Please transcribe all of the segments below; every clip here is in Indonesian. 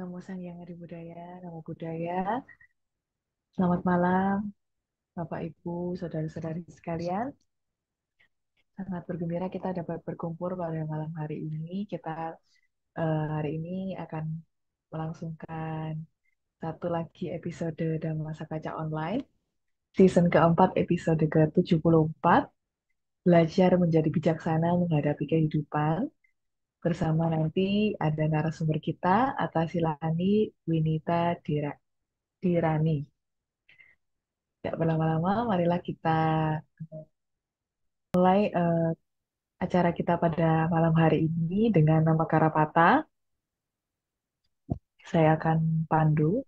Namo Sang Yang Adi Budaya, Namo Budaya. Selamat malam, Bapak Ibu, saudara-saudari sekalian. Sangat bergembira kita dapat berkumpul pada malam hari ini. Kita uh, hari ini akan melangsungkan satu lagi episode Masa Kaca Online, season keempat episode ke-74, Belajar Menjadi Bijaksana Menghadapi Kehidupan, bersama nanti ada narasumber kita, Atasilani Winita Dira, Dirani. Tidak berlama-lama, marilah kita mulai uh, acara kita pada malam hari ini dengan nama Karapata. Saya akan pandu.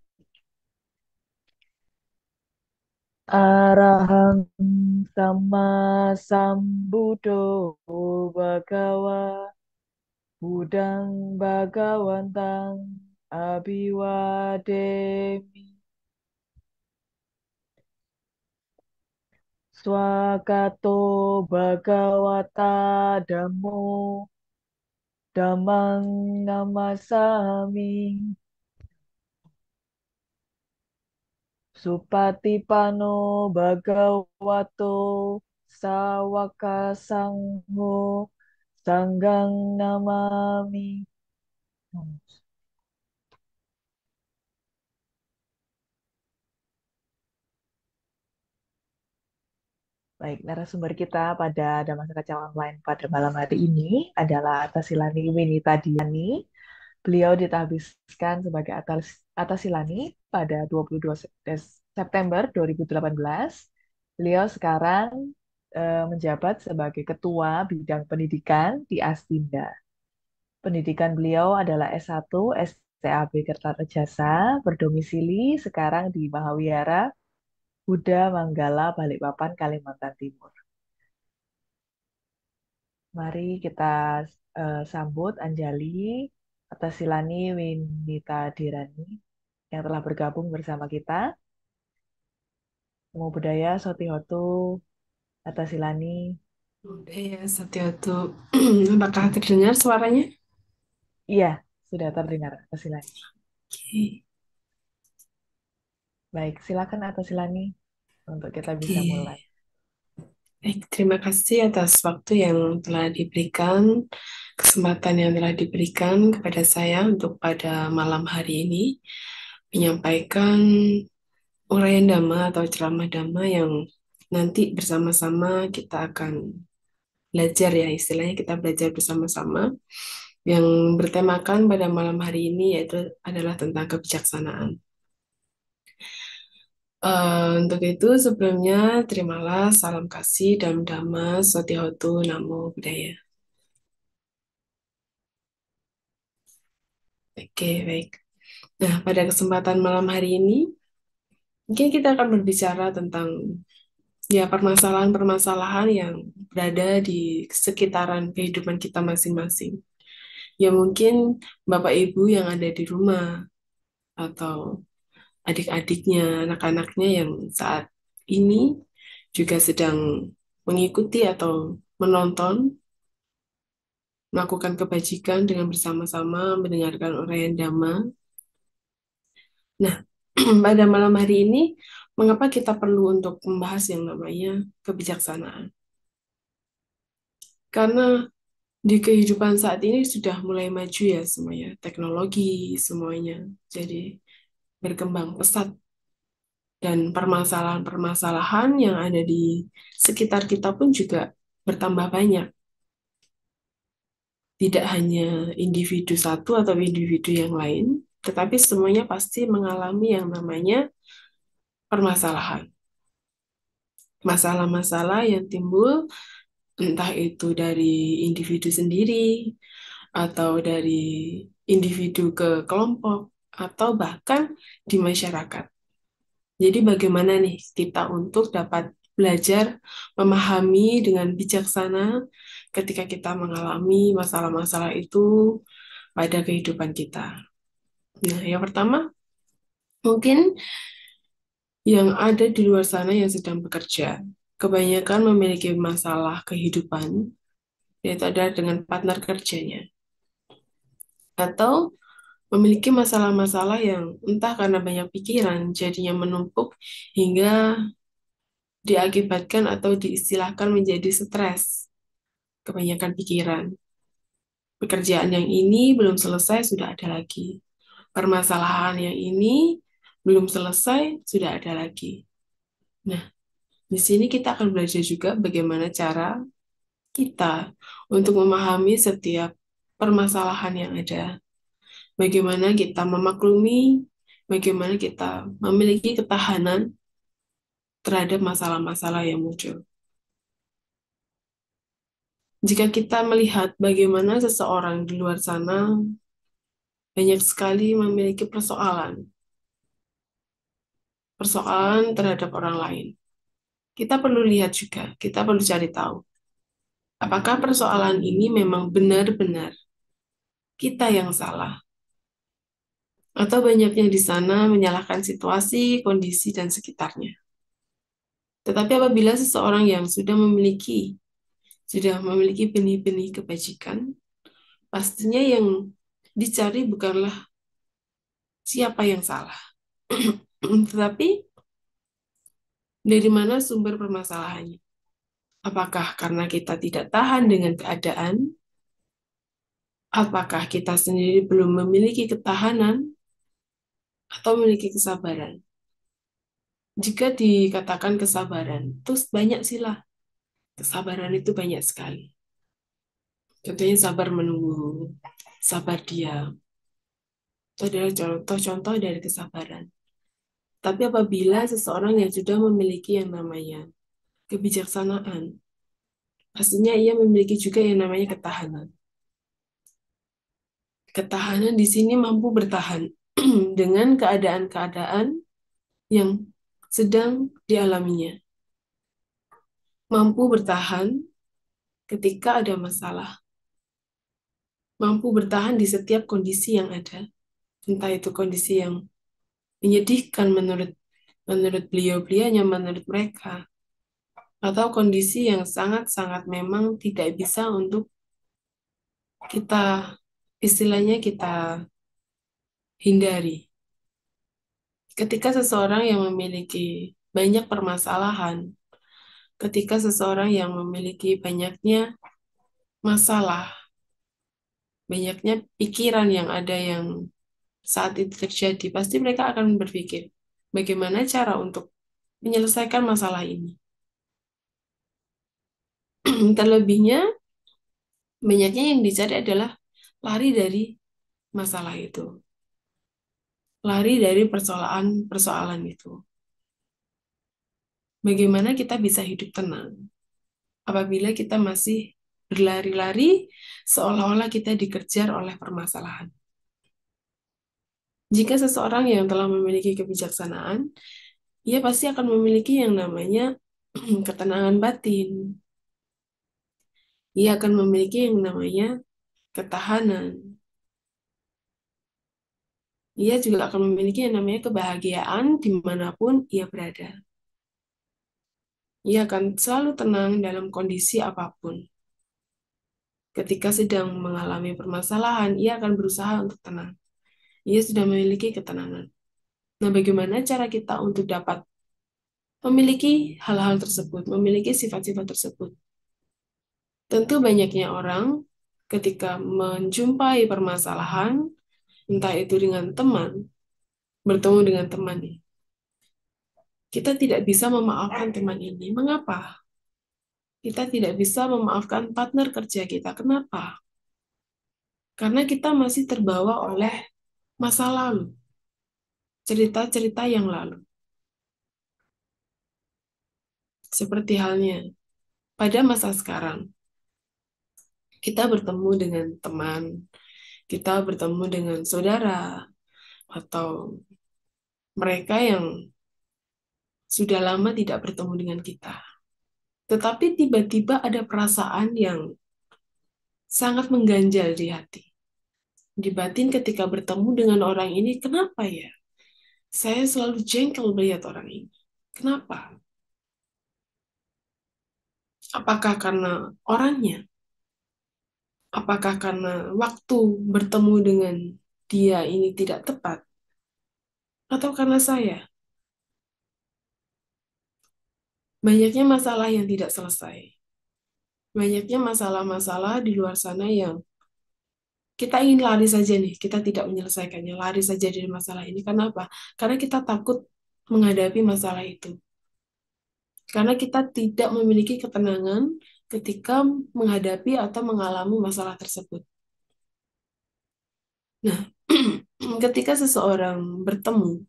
Arahang sama sambudo bagawa Budang Bagawantang Abiwademi Swakato Bhagawata Dhammo. Dhammang Namasami. Supatipano Bhagavato Sawaka Sangho Sanggang namami. Baik, narasumber kita pada Damasa Kaca Online pada malam hari ini adalah Atasilani Winita Diani. Beliau ditahbiskan sebagai atas, Atasilani pada 22 September 2018. Beliau sekarang Eh, menjabat sebagai Ketua Bidang Pendidikan di Astinda. Pendidikan beliau adalah S1 STAB Kertarejasa, berdomisili sekarang di Mahawiara, Buddha Manggala, Balikpapan, Kalimantan Timur. Mari kita uh, sambut Anjali atas Silani Winita Dirani yang telah bergabung bersama kita. Namo Budaya Sotihotu Atas Silani. Iya, Satyoto. Apakah terdengar suaranya? Iya, sudah terdengar Atas Silani. Oke. Baik, silakan Atas Silani untuk kita bisa mulai. Baik, terima kasih atas waktu yang telah diberikan, kesempatan yang telah diberikan kepada saya untuk pada malam hari ini menyampaikan uraian dhamma atau ceramah dhamma yang nanti bersama-sama kita akan belajar ya istilahnya kita belajar bersama-sama yang bertemakan pada malam hari ini yaitu adalah tentang kebijaksanaan. Uh, untuk itu sebelumnya terimalah salam kasih dan dhamma sotihotu namo budaya. Oke, baik. Nah, pada kesempatan malam hari ini, mungkin kita akan berbicara tentang ya permasalahan-permasalahan yang berada di sekitaran kehidupan kita masing-masing. Ya mungkin Bapak Ibu yang ada di rumah atau adik-adiknya, anak-anaknya yang saat ini juga sedang mengikuti atau menonton melakukan kebajikan dengan bersama-sama mendengarkan uraian dhamma. Nah, pada malam hari ini mengapa kita perlu untuk membahas yang namanya kebijaksanaan? Karena di kehidupan saat ini sudah mulai maju ya semuanya, teknologi semuanya. Jadi berkembang pesat dan permasalahan-permasalahan yang ada di sekitar kita pun juga bertambah banyak. Tidak hanya individu satu atau individu yang lain, tetapi semuanya pasti mengalami yang namanya permasalahan. Masalah-masalah yang timbul entah itu dari individu sendiri atau dari individu ke kelompok atau bahkan di masyarakat. Jadi bagaimana nih kita untuk dapat belajar memahami dengan bijaksana ketika kita mengalami masalah-masalah itu pada kehidupan kita. Nah, yang pertama, mungkin yang ada di luar sana yang sedang bekerja, kebanyakan memiliki masalah kehidupan, yaitu adalah dengan partner kerjanya. Atau memiliki masalah-masalah yang entah karena banyak pikiran, jadinya menumpuk hingga diakibatkan atau diistilahkan menjadi stres, kebanyakan pikiran. Pekerjaan yang ini belum selesai, sudah ada lagi. Permasalahan yang ini belum selesai, sudah ada lagi. Nah, di sini kita akan belajar juga bagaimana cara kita untuk memahami setiap permasalahan yang ada. Bagaimana kita memaklumi, bagaimana kita memiliki ketahanan terhadap masalah-masalah yang muncul. Jika kita melihat bagaimana seseorang di luar sana banyak sekali memiliki persoalan, persoalan terhadap orang lain. Kita perlu lihat juga, kita perlu cari tahu. Apakah persoalan ini memang benar-benar kita yang salah? Atau banyaknya di sana menyalahkan situasi, kondisi, dan sekitarnya. Tetapi apabila seseorang yang sudah memiliki sudah memiliki benih-benih kebajikan, pastinya yang dicari bukanlah siapa yang salah, tetapi dari mana sumber permasalahannya. Apakah karena kita tidak tahan dengan keadaan? Apakah kita sendiri belum memiliki ketahanan atau memiliki kesabaran? Jika dikatakan kesabaran, terus banyak silah. Kesabaran itu banyak sekali. Contohnya sabar menunggu, sabar diam. Itu adalah contoh-contoh dari kesabaran. Tapi apabila seseorang yang sudah memiliki yang namanya kebijaksanaan, pastinya ia memiliki juga yang namanya ketahanan. Ketahanan di sini mampu bertahan dengan keadaan-keadaan yang sedang dialaminya mampu bertahan ketika ada masalah, mampu bertahan di setiap kondisi yang ada, entah itu kondisi yang menyedihkan menurut menurut beliau-beliaunya, menurut mereka, atau kondisi yang sangat-sangat memang tidak bisa untuk kita istilahnya kita hindari. Ketika seseorang yang memiliki banyak permasalahan, ketika seseorang yang memiliki banyaknya masalah, banyaknya pikiran yang ada yang saat itu terjadi, pasti mereka akan berpikir bagaimana cara untuk menyelesaikan masalah ini. Terlebihnya, banyaknya yang dicari adalah lari dari masalah itu. Lari dari persoalan-persoalan itu. Bagaimana kita bisa hidup tenang apabila kita masih berlari-lari seolah-olah kita dikejar oleh permasalahan. Jika seseorang yang telah memiliki kebijaksanaan, ia pasti akan memiliki yang namanya ketenangan batin. Ia akan memiliki yang namanya ketahanan. Ia juga akan memiliki yang namanya kebahagiaan di mana pun ia berada. Ia akan selalu tenang dalam kondisi apa pun. Ketika sedang mengalami permasalahan, ia akan berusaha untuk tenang. Ia sudah memiliki ketenangan. Nah, bagaimana cara kita untuk dapat memiliki hal-hal tersebut, memiliki sifat-sifat tersebut? Tentu banyaknya orang ketika menjumpai permasalahan, entah itu dengan teman, bertemu dengan teman, kita tidak bisa memaafkan teman ini. Mengapa? Kita tidak bisa memaafkan partner kerja kita. Kenapa? Karena kita masih terbawa oleh masa lalu, cerita-cerita yang lalu. Seperti halnya pada masa sekarang, kita bertemu dengan teman, kita bertemu dengan saudara, atau mereka yang sudah lama tidak bertemu dengan kita. Tetapi tiba-tiba ada perasaan yang sangat mengganjal di hati. Di batin ketika bertemu dengan orang ini, kenapa ya? Saya selalu jengkel melihat orang ini. Kenapa? Apakah karena orangnya? Apakah karena waktu bertemu dengan dia ini tidak tepat atau karena saya. Banyaknya masalah yang tidak selesai. Banyaknya masalah-masalah di luar sana yang kita ingin lari saja nih, kita tidak menyelesaikannya, lari saja dari masalah ini. Karena apa? Karena kita takut menghadapi masalah itu. Karena kita tidak memiliki ketenangan ketika menghadapi atau mengalami masalah tersebut. Nah, ketika seseorang bertemu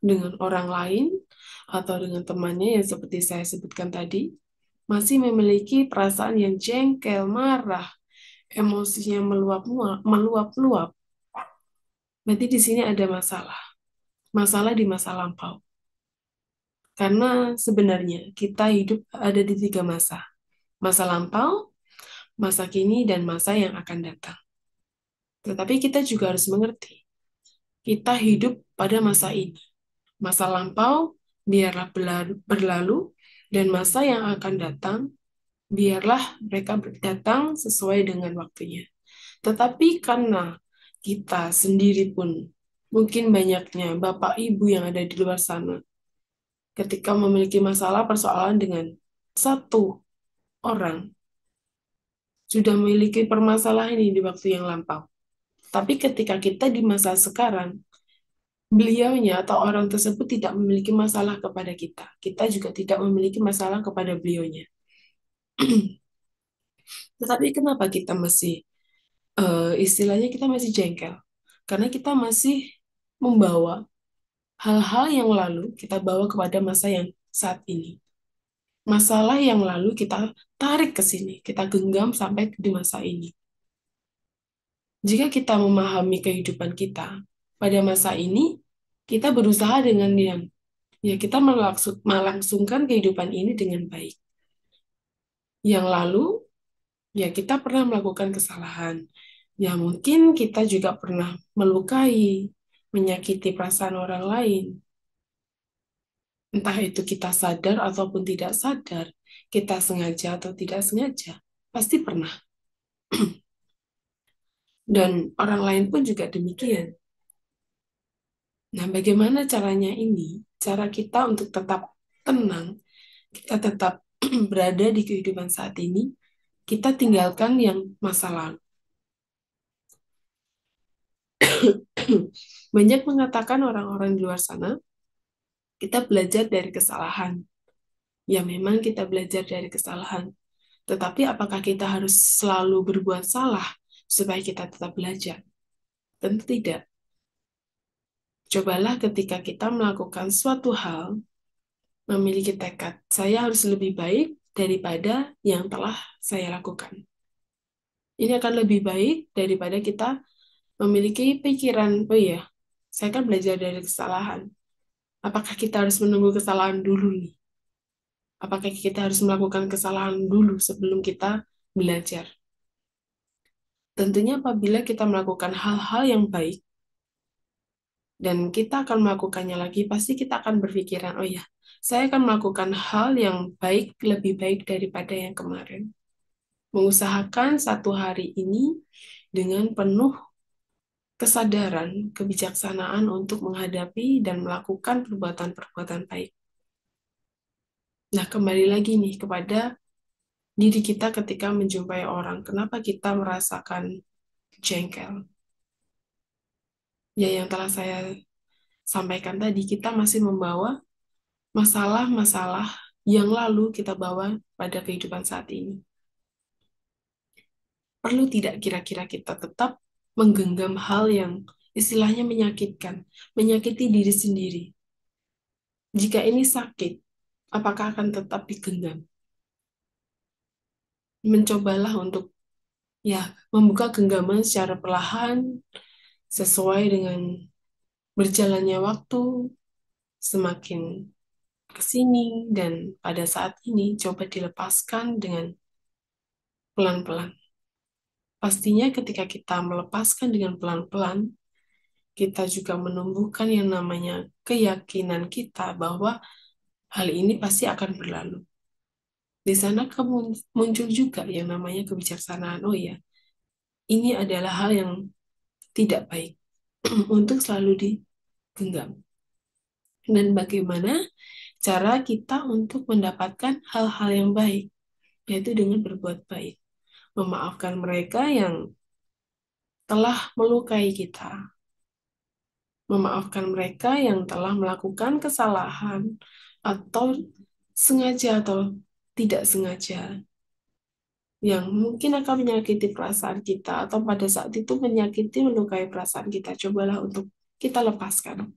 dengan orang lain atau dengan temannya yang seperti saya sebutkan tadi, masih memiliki perasaan yang jengkel, marah, emosinya meluap-luap, berarti di sini ada masalah. Masalah di masa lampau. Karena sebenarnya kita hidup ada di tiga masa. Masa lampau, masa kini, dan masa yang akan datang. Tetapi kita juga harus mengerti, kita hidup pada masa ini. Masa lampau, biarlah berlalu, dan masa yang akan datang, biarlah mereka datang sesuai dengan waktunya. Tetapi karena kita sendiri pun, mungkin banyaknya bapak ibu yang ada di luar sana, ketika memiliki masalah persoalan dengan satu orang, sudah memiliki permasalahan ini di waktu yang lampau. Tapi ketika kita di masa sekarang, beliaunya atau orang tersebut tidak memiliki masalah kepada kita. Kita juga tidak memiliki masalah kepada beliaunya. Tetapi kenapa kita masih, uh, istilahnya kita masih jengkel? Karena kita masih membawa hal-hal yang lalu kita bawa kepada masa yang saat ini. Masalah yang lalu kita tarik ke sini, kita genggam sampai di masa ini. Jika kita memahami kehidupan kita pada masa ini, kita berusaha dengan yang ya kita melangsung, melangsungkan kehidupan ini dengan baik. Yang lalu, ya kita pernah melakukan kesalahan. Ya mungkin kita juga pernah melukai, menyakiti perasaan orang lain. Entah itu kita sadar ataupun tidak sadar, kita sengaja atau tidak sengaja, pasti pernah. Dan orang lain pun juga demikian. Nah, bagaimana caranya ini? Cara kita untuk tetap tenang, kita tetap berada di kehidupan saat ini, kita tinggalkan yang masa lalu. Banyak mengatakan orang-orang di luar sana, kita belajar dari kesalahan. Ya memang kita belajar dari kesalahan. Tetapi apakah kita harus selalu berbuat salah supaya kita tetap belajar? Tentu tidak. Cobalah ketika kita melakukan suatu hal, memiliki tekad, saya harus lebih baik daripada yang telah saya lakukan. Ini akan lebih baik daripada kita memiliki pikiran, oh iya, saya kan belajar dari kesalahan. Apakah kita harus menunggu kesalahan dulu nih? Apakah kita harus melakukan kesalahan dulu sebelum kita belajar? Tentunya apabila kita melakukan hal-hal yang baik, dan kita akan melakukannya lagi, pasti kita akan berpikiran, oh ya, saya akan melakukan hal yang baik, lebih baik daripada yang kemarin. Mengusahakan satu hari ini dengan penuh kesadaran, kebijaksanaan untuk menghadapi dan melakukan perbuatan-perbuatan baik. Nah, kembali lagi nih kepada diri kita ketika menjumpai orang. Kenapa kita merasakan jengkel? Ya, yang telah saya sampaikan tadi, kita masih membawa masalah-masalah yang lalu kita bawa pada kehidupan saat ini. Perlu tidak kira-kira kita tetap menggenggam hal yang istilahnya menyakitkan, menyakiti diri sendiri? Jika ini sakit, apakah akan tetap digenggam? mencobalah untuk ya membuka genggaman secara perlahan sesuai dengan berjalannya waktu semakin ke sini dan pada saat ini coba dilepaskan dengan pelan-pelan. Pastinya ketika kita melepaskan dengan pelan-pelan, kita juga menumbuhkan yang namanya keyakinan kita bahwa hal ini pasti akan berlalu di sana muncul juga yang namanya kebijaksanaan. Oh ya, ini adalah hal yang tidak baik. untuk selalu digenggam. Dan bagaimana cara kita untuk mendapatkan hal-hal yang baik, yaitu dengan berbuat baik. Memaafkan mereka yang telah melukai kita. Memaafkan mereka yang telah melakukan kesalahan atau sengaja atau tidak sengaja yang mungkin akan menyakiti perasaan kita atau pada saat itu menyakiti melukai perasaan kita cobalah untuk kita lepaskan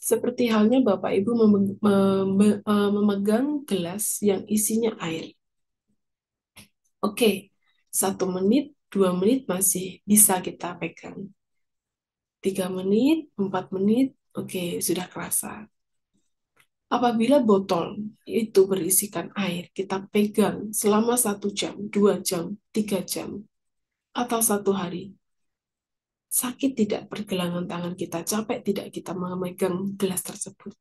seperti halnya Bapak Ibu eh, memegang gelas yang isinya air. Oke satu menit dua menit masih bisa kita pegang. Tiga menit empat menit oke sudah kerasa. Apabila botol itu berisikan air, kita pegang selama satu jam, dua jam, tiga jam, atau satu hari. Sakit tidak pergelangan tangan kita, capek tidak kita memegang gelas tersebut.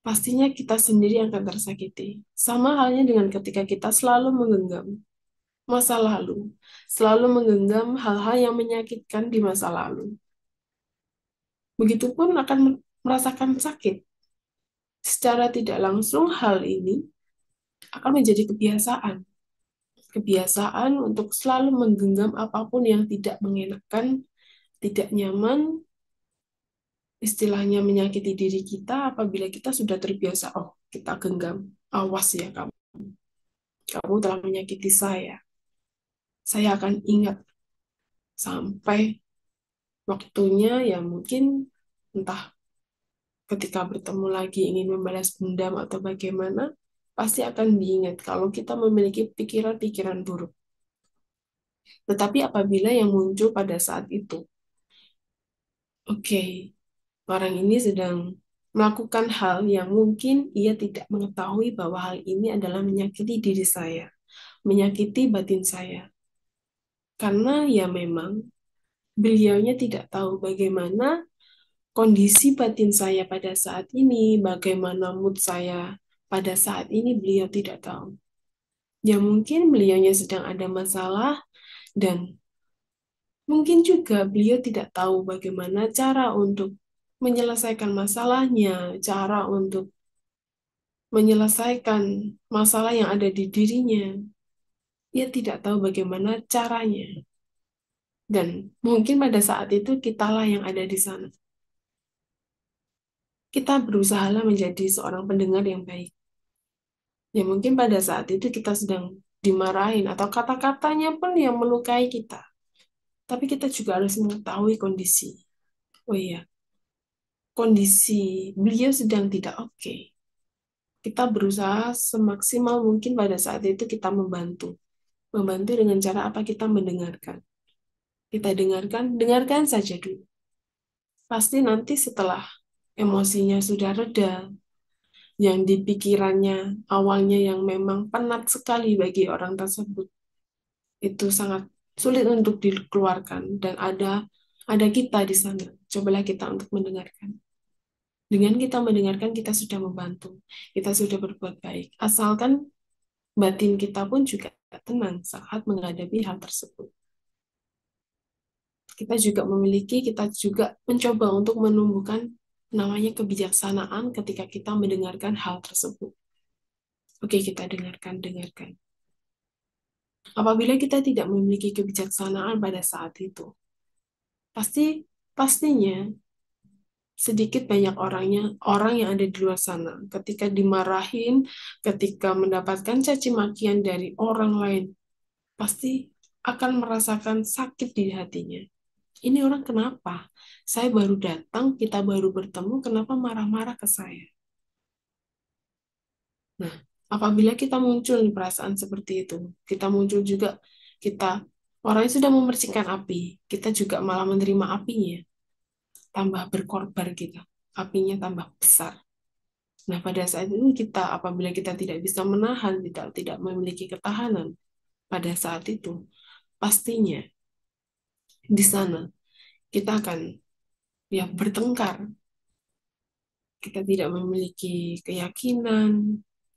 Pastinya kita sendiri akan tersakiti. Sama halnya dengan ketika kita selalu menggenggam masa lalu, selalu menggenggam hal-hal yang menyakitkan di masa lalu. Begitupun akan merasakan sakit secara tidak langsung hal ini akan menjadi kebiasaan. Kebiasaan untuk selalu menggenggam apa pun yang tidak mengenakan, tidak nyaman, istilahnya menyakiti diri kita apabila kita sudah terbiasa, oh kita genggam, awas ya kamu. Kamu telah menyakiti saya. Saya akan ingat sampai waktunya ya mungkin entah ketika bertemu lagi ingin membalas dendam atau bagaimana, pasti akan diingat kalau kita memiliki pikiran-pikiran buruk. Tetapi apabila yang muncul pada saat itu, oke, okay, orang ini sedang melakukan hal yang mungkin ia tidak mengetahui bahwa hal ini adalah menyakiti diri saya, menyakiti batin saya. Karena ya memang beliaunya tidak tahu bagaimana kondisi batin saya pada saat ini, bagaimana mood saya pada saat ini, beliau tidak tahu. Ya mungkin beliaunya sedang ada masalah dan mungkin juga beliau tidak tahu bagaimana cara untuk menyelesaikan masalahnya, cara untuk menyelesaikan masalah yang ada di dirinya. Ia tidak tahu bagaimana caranya. Dan mungkin pada saat itu kitalah yang ada di sana kita berusaha menjadi seorang pendengar yang baik. Ya mungkin pada saat itu kita sedang dimarahin atau kata-katanya pun yang melukai kita. Tapi kita juga harus mengetahui kondisi. Oh iya, kondisi beliau sedang tidak oke. Okay. Kita berusaha semaksimal mungkin pada saat itu kita membantu. Membantu dengan cara apa kita mendengarkan. Kita dengarkan, dengarkan saja dulu. Pasti nanti setelah emosinya sudah reda, yang di pikirannya awalnya yang memang penat sekali bagi orang tersebut, itu sangat sulit untuk dikeluarkan dan ada ada kita di sana. Cobalah kita untuk mendengarkan. Dengan kita mendengarkan, kita sudah membantu, kita sudah berbuat baik. Asalkan batin kita pun juga tenang saat menghadapi hal tersebut kita juga memiliki, kita juga mencoba untuk menumbuhkan namanya kebijaksanaan ketika kita mendengarkan hal tersebut. Oke, kita dengarkan, dengarkan. Apabila kita tidak memiliki kebijaksanaan pada saat itu, pasti pastinya sedikit banyak orangnya orang yang ada di luar sana ketika dimarahin, ketika mendapatkan caci makian dari orang lain, pasti akan merasakan sakit di hatinya ini orang kenapa? Saya baru datang, kita baru bertemu, kenapa marah-marah ke saya? Nah, apabila kita muncul di perasaan seperti itu, kita muncul juga, kita orang yang sudah memercikan api, kita juga malah menerima apinya, tambah berkorban kita, apinya tambah besar. Nah, pada saat ini kita, apabila kita tidak bisa menahan, tidak tidak memiliki ketahanan pada saat itu, pastinya di sana kita akan ya bertengkar. Kita tidak memiliki keyakinan.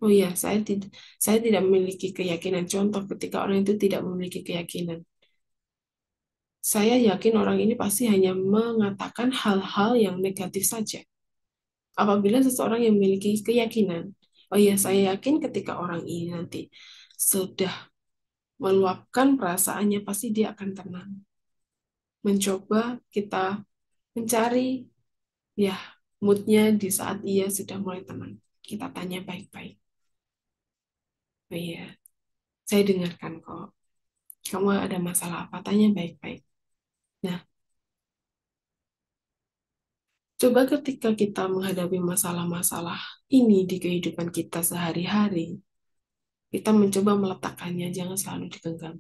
Oh ya, saya tidak saya tidak memiliki keyakinan. Contoh ketika orang itu tidak memiliki keyakinan. saya yakin orang ini pasti hanya mengatakan hal-hal yang negatif saja. Apabila seseorang yang memiliki keyakinan, oh iya saya yakin ketika orang ini nanti sudah meluapkan perasaannya, pasti dia akan tenang. Mencoba kita mencari ya moodnya di saat ia sudah mulai tenang. Kita tanya baik-baik. Oh iya, saya dengarkan kok. Kamu ada masalah apa? Tanya baik-baik. Nah, coba ketika kita menghadapi masalah-masalah ini di kehidupan kita sehari-hari, kita mencoba meletakkannya, jangan selalu digenggam.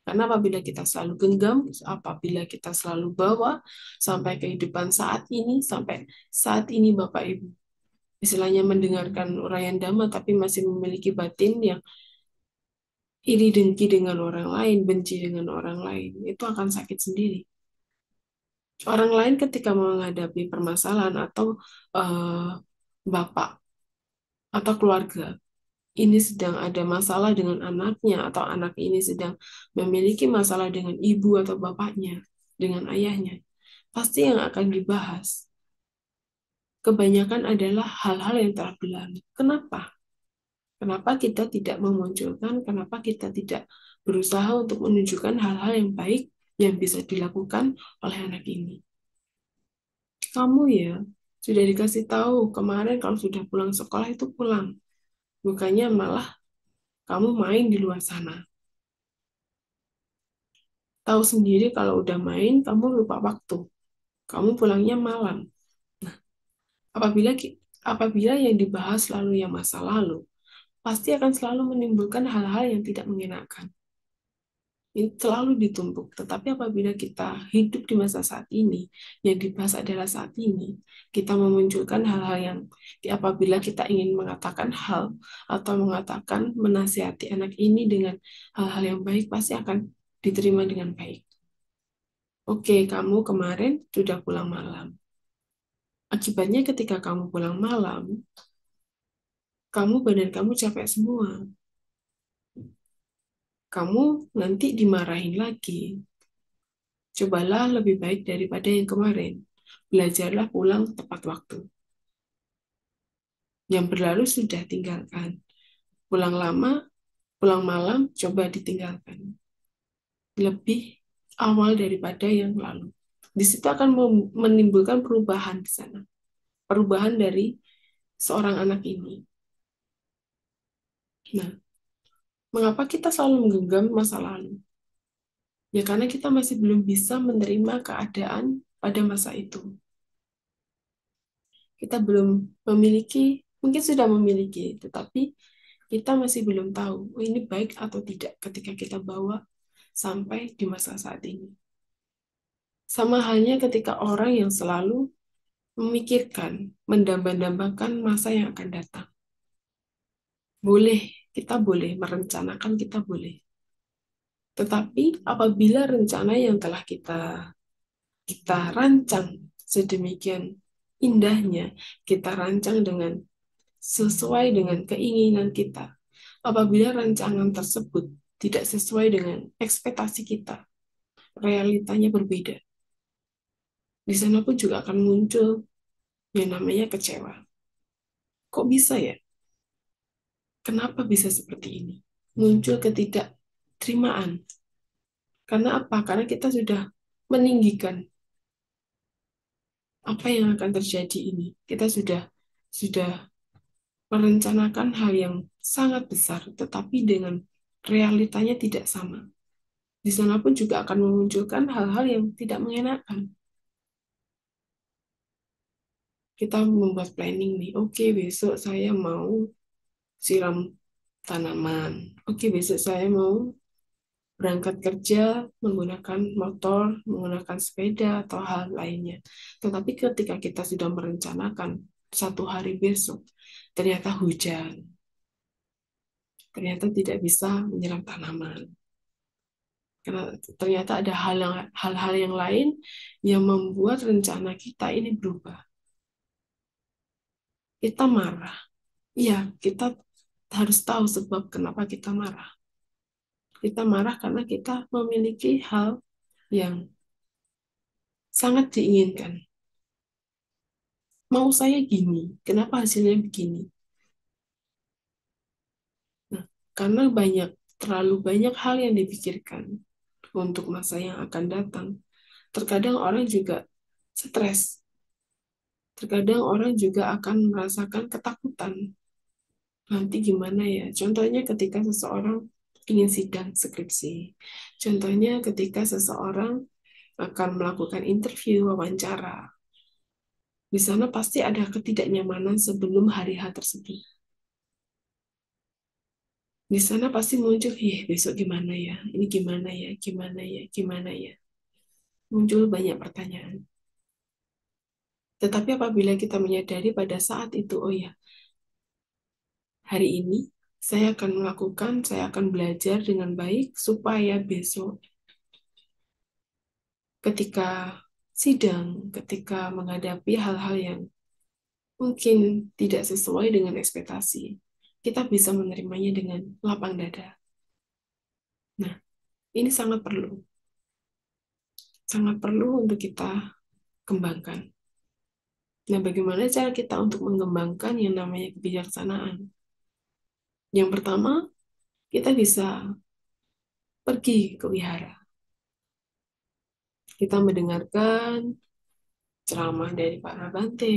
Karena apabila kita selalu genggam, apabila kita selalu bawa sampai kehidupan saat ini, sampai saat ini Bapak Ibu, istilahnya mendengarkan uraian dhamma tapi masih memiliki batin yang iri dengki dengan orang lain, benci dengan orang lain, itu akan sakit sendiri. Orang lain ketika menghadapi permasalahan atau uh, bapak atau keluarga ini sedang ada masalah dengan anaknya atau anak ini sedang memiliki masalah dengan ibu atau bapaknya, dengan ayahnya, pasti yang akan dibahas kebanyakan adalah hal-hal yang telah berlalu. Kenapa? Kenapa kita tidak memunculkan, kenapa kita tidak berusaha untuk menunjukkan hal-hal yang baik yang bisa dilakukan oleh anak ini. Kamu ya, sudah dikasih tahu kemarin kalau sudah pulang sekolah itu pulang. Bukannya malah kamu main di luar sana. Tahu sendiri kalau udah main, kamu lupa waktu. Kamu pulangnya malam. Nah, apabila apabila yang dibahas selalu yang masa lalu, pasti akan selalu menimbulkan hal-hal yang tidak mengenakan. Selalu ditumpuk. Tetapi apabila kita hidup di masa saat ini, yang dibahas adalah saat ini, kita memunculkan hal-hal yang apabila kita ingin mengatakan hal atau mengatakan menasihati anak ini dengan hal-hal yang baik, pasti akan diterima dengan baik. Oke, kamu kemarin sudah pulang malam. Akibatnya ketika kamu pulang malam, kamu badan kamu capek semua. Kamu nanti dimarahin lagi. Cobalah lebih baik daripada yang kemarin. Belajarlah pulang tepat waktu. Yang berlalu sudah tinggalkan. Pulang lama, pulang malam, coba ditinggalkan. Lebih awal daripada yang lalu. Di situ akan menimbulkan perubahan di sana. Perubahan dari seorang anak ini. Nah, mengapa kita selalu menggenggam masa lalu? Ya karena kita masih belum bisa menerima keadaan pada masa itu. Kita belum memiliki, mungkin sudah memiliki, tetapi kita masih belum tahu oh ini baik atau tidak ketika kita bawa sampai di masa saat ini. Sama halnya ketika orang yang selalu memikirkan, mendambang-dambangkan masa yang akan datang. Boleh, kita boleh merencanakan, kita boleh. Tetapi apabila rencana yang telah kita kita rancang sedemikian indahnya, kita rancang dengan sesuai dengan keinginan kita. Apabila rancangan tersebut tidak sesuai dengan ekspektasi kita, realitanya berbeda. Di sana pun juga akan muncul yang namanya kecewa. Kok bisa ya? Kenapa bisa seperti ini? Muncul ketidakterimaan. Karena apa? Karena kita sudah meninggikan apa yang akan terjadi ini. Kita sudah sudah merencanakan hal yang sangat besar, tetapi dengan realitanya tidak sama. Di sana pun juga akan memunculkan hal-hal yang tidak mengenakan. Kita membuat planning nih, oke okay, besok saya mau siram tanaman, oke besok saya mau berangkat kerja menggunakan motor, menggunakan sepeda, atau hal lainnya. Tetapi ketika kita sudah merencanakan satu hari besok, ternyata hujan, ternyata tidak bisa menyiram tanaman. Karena ternyata ada hal-hal yang lain yang membuat rencana kita ini berubah. Kita marah. Iya, kita harus tahu sebab kenapa kita marah kita marah karena kita memiliki hal yang sangat diinginkan. Mau saya gini, kenapa hasilnya begini? Nah, karena banyak, terlalu banyak hal yang dipikirkan untuk masa yang akan datang. Terkadang orang juga stres. Terkadang orang juga akan merasakan ketakutan. Nanti gimana ya? Contohnya ketika seseorang ingin sidang skripsi. Contohnya ketika seseorang akan melakukan interview, wawancara. Di sana pasti ada ketidaknyamanan sebelum hari H tersebut. Di sana pasti muncul, ih besok gimana ya? Ini gimana ya? Gimana ya? Gimana ya? Muncul banyak pertanyaan. Tetapi apabila kita menyadari pada saat itu, oh ya, hari ini saya akan melakukan, saya akan belajar dengan baik supaya besok ketika sidang, ketika menghadapi hal-hal yang mungkin tidak sesuai dengan ekspektasi, kita bisa menerimanya dengan lapang dada. Nah, ini sangat perlu. Sangat perlu untuk kita kembangkan. Nah, bagaimana cara kita untuk mengembangkan yang namanya kebijaksanaan? Yang pertama, kita bisa pergi ke wihara. Kita mendengarkan ceramah dari para bante,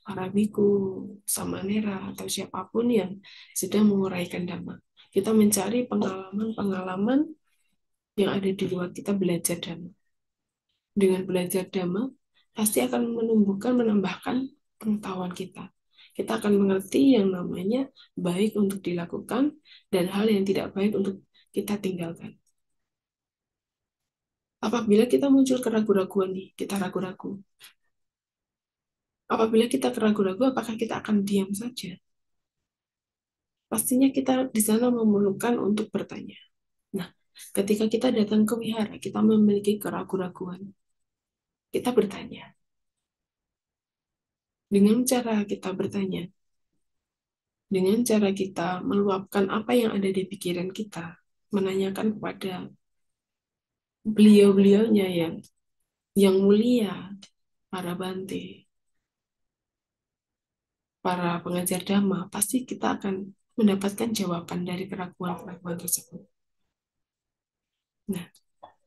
para biku, samanera, atau siapa pun yang sedang menguraikan dhamma. Kita mencari pengalaman-pengalaman yang ada di luar kita belajar dhamma. Dengan belajar dhamma, pasti akan menumbuhkan, menambahkan pengetahuan kita. Kita akan mengerti yang namanya baik untuk dilakukan dan hal yang tidak baik untuk kita tinggalkan. Apabila kita muncul keraguan-raguan nih, kita ragu-ragu. Apabila kita keragu-ragu, apakah kita akan diam saja? Pastinya kita di sana memerlukan untuk bertanya. Nah, ketika kita datang ke wihara, kita memiliki keraguan-raguan. Kita bertanya. Dengan cara kita bertanya, dengan cara kita meluapkan apa yang ada di pikiran kita, menanyakan kepada beliau-beliaunya yang yang mulia, para bante, para pengajar dhamma, pasti kita akan mendapatkan jawaban dari keraguan-keraguan tersebut. Nah,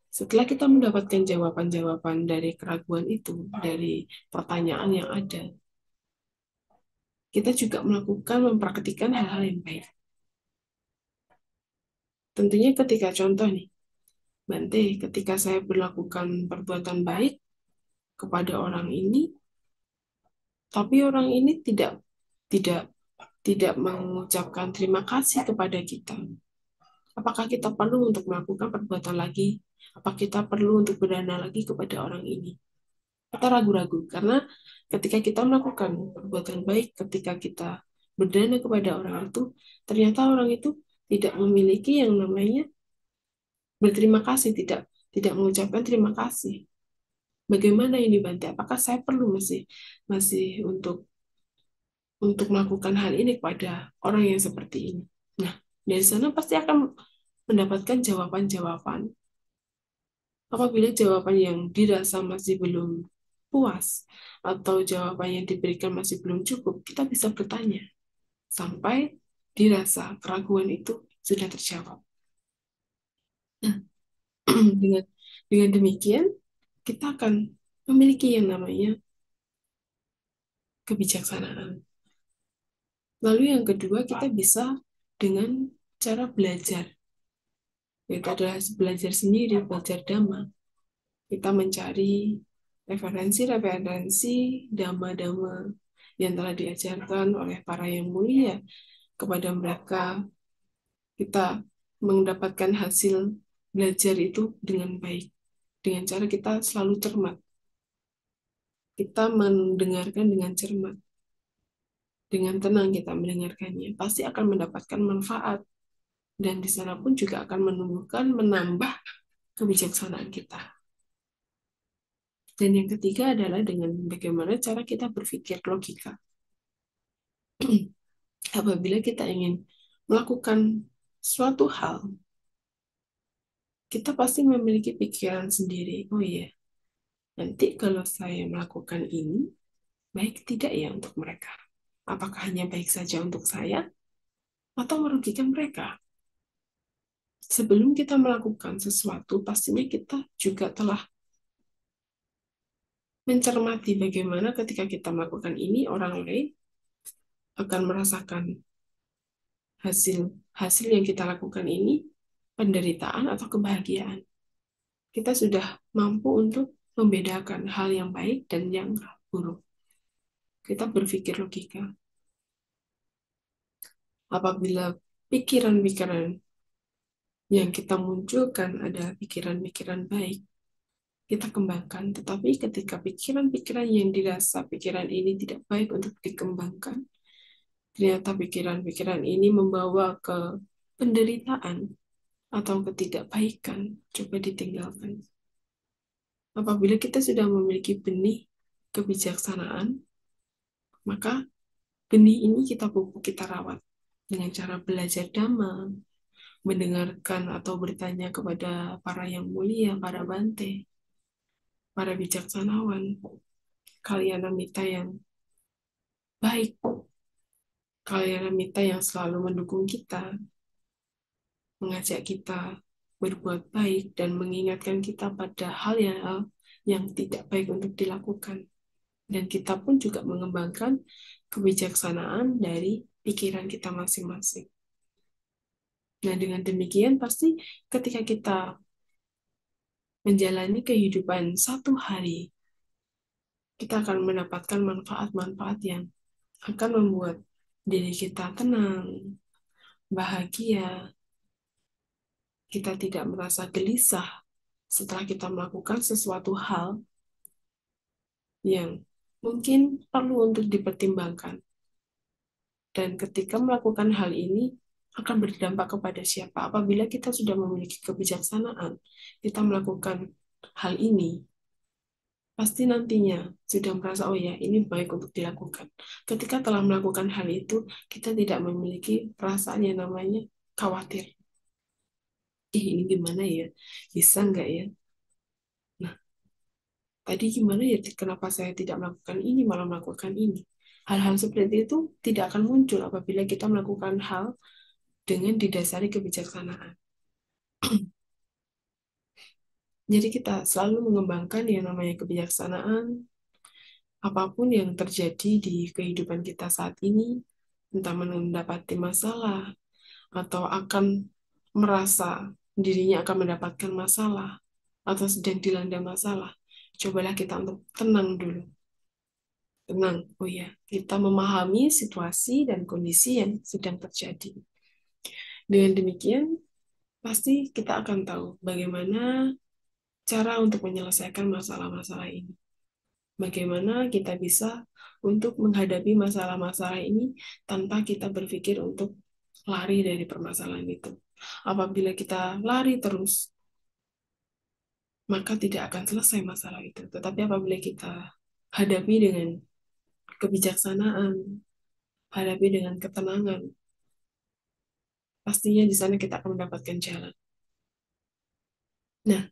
setelah kita mendapatkan jawaban-jawaban dari keraguan itu, dari pertanyaan yang ada, kita juga melakukan mempraktikkan hal-hal yang baik. Tentunya ketika contoh nih, Bante, ketika saya melakukan perbuatan baik kepada orang ini, tapi orang ini tidak tidak tidak mengucapkan terima kasih kepada kita. Apakah kita perlu untuk melakukan perbuatan lagi? Apa kita perlu untuk berdana lagi kepada orang ini? Kita ragu-ragu karena ketika kita melakukan perbuatan baik, ketika kita berdana kepada orang itu, ternyata orang itu tidak memiliki yang namanya berterima kasih, tidak tidak mengucapkan terima kasih. Bagaimana ini Bante? Apakah saya perlu masih masih untuk untuk melakukan hal ini kepada orang yang seperti ini? Nah, dari sana pasti akan mendapatkan jawaban-jawaban. Apabila jawaban yang dirasa masih belum puas atau jawaban yang diberikan masih belum cukup, kita bisa bertanya sampai dirasa keraguan itu sudah terjawab. Nah, dengan dengan demikian kita akan memiliki yang namanya kebijaksanaan. Lalu yang kedua kita bisa dengan cara belajar. Itu adalah belajar sendiri, belajar dhamma. Kita mencari referensi-referensi dhamma-dhamma yang telah diajarkan oleh para yang mulia kepada mereka. Kita mendapatkan hasil belajar itu dengan baik. Dengan cara kita selalu cermat. Kita mendengarkan dengan cermat. Dengan tenang kita mendengarkannya. Pasti akan mendapatkan manfaat. Dan di sana pun juga akan menumbuhkan, menambah kebijaksanaan kita. Dan yang ketiga adalah dengan bagaimana cara kita berpikir logika. Apabila kita ingin melakukan suatu hal kita pasti memiliki pikiran sendiri. Oh iya, nanti kalau saya melakukan ini, baik tidak ya untuk mereka? Apakah hanya baik saja untuk saya atau merugikan mereka? Sebelum kita melakukan sesuatu, pastinya kita juga telah mencermati bagaimana ketika kita melakukan ini, orang lain akan merasakan hasil hasil yang kita lakukan ini penderitaan atau kebahagiaan. Kita sudah mampu untuk membedakan hal yang baik dan yang buruk. Kita berpikir logika. Apabila pikiran-pikiran yang kita munculkan adalah pikiran-pikiran baik, kita kembangkan. Tetapi ketika pikiran-pikiran yang dirasa pikiran ini tidak baik untuk dikembangkan, ternyata pikiran-pikiran ini membawa ke penderitaan atau ketidakbaikan, coba ditinggalkan. Apabila kita sudah memiliki benih kebijaksanaan, maka benih ini kita pupuk, kita rawat dengan cara belajar dhamma, mendengarkan atau bertanya kepada para yang mulia, para bante, para bijaksanawan, kalian mita yang baik, kalian mita yang selalu mendukung kita, mengajak kita berbuat baik dan mengingatkan kita pada hal-hal yang tidak baik untuk dilakukan. Dan kita pun juga mengembangkan kebijaksanaan dari pikiran kita masing-masing. Nah, dengan demikian pasti ketika kita menjalani kehidupan satu hari, kita akan mendapatkan manfaat-manfaat yang akan membuat diri kita tenang, bahagia, kita tidak merasa gelisah setelah kita melakukan sesuatu hal yang mungkin perlu untuk dipertimbangkan. Dan ketika melakukan hal ini akan berdampak kepada siapa? Apabila kita sudah memiliki kebijaksanaan, kita melakukan hal ini, pasti nantinya sudah merasa, oh ya, ini baik untuk dilakukan. Ketika telah melakukan hal itu, kita tidak memiliki perasaan yang namanya khawatir. Ih ini gimana ya? Bisa nggak ya? Nah tadi gimana ya? Kenapa saya tidak melakukan ini malah melakukan ini? Hal-hal seperti itu tidak akan muncul apabila kita melakukan hal dengan didasari kebijaksanaan jadi kita selalu mengembangkan yang namanya kebijaksanaan apa pun yang terjadi di kehidupan kita saat ini entah mendapati masalah atau akan merasa dirinya akan mendapatkan masalah atau sedang dilanda masalah, cobalah kita untuk tenang dulu. Tenang, oh ya, kita memahami situasi dan kondisi yang sedang terjadi. Dengan demikian, pasti kita akan tahu bagaimana cara untuk menyelesaikan masalah-masalah ini. Bagaimana kita bisa untuk menghadapi masalah-masalah ini tanpa kita berpikir untuk lari dari permasalahan itu. Apabila kita lari terus, maka tidak akan selesai masalah itu. Tetapi apabila kita hadapi dengan kebijaksanaan, hadapi dengan ketenangan, pastinya di sana kita akan mendapatkan jalan. Nah,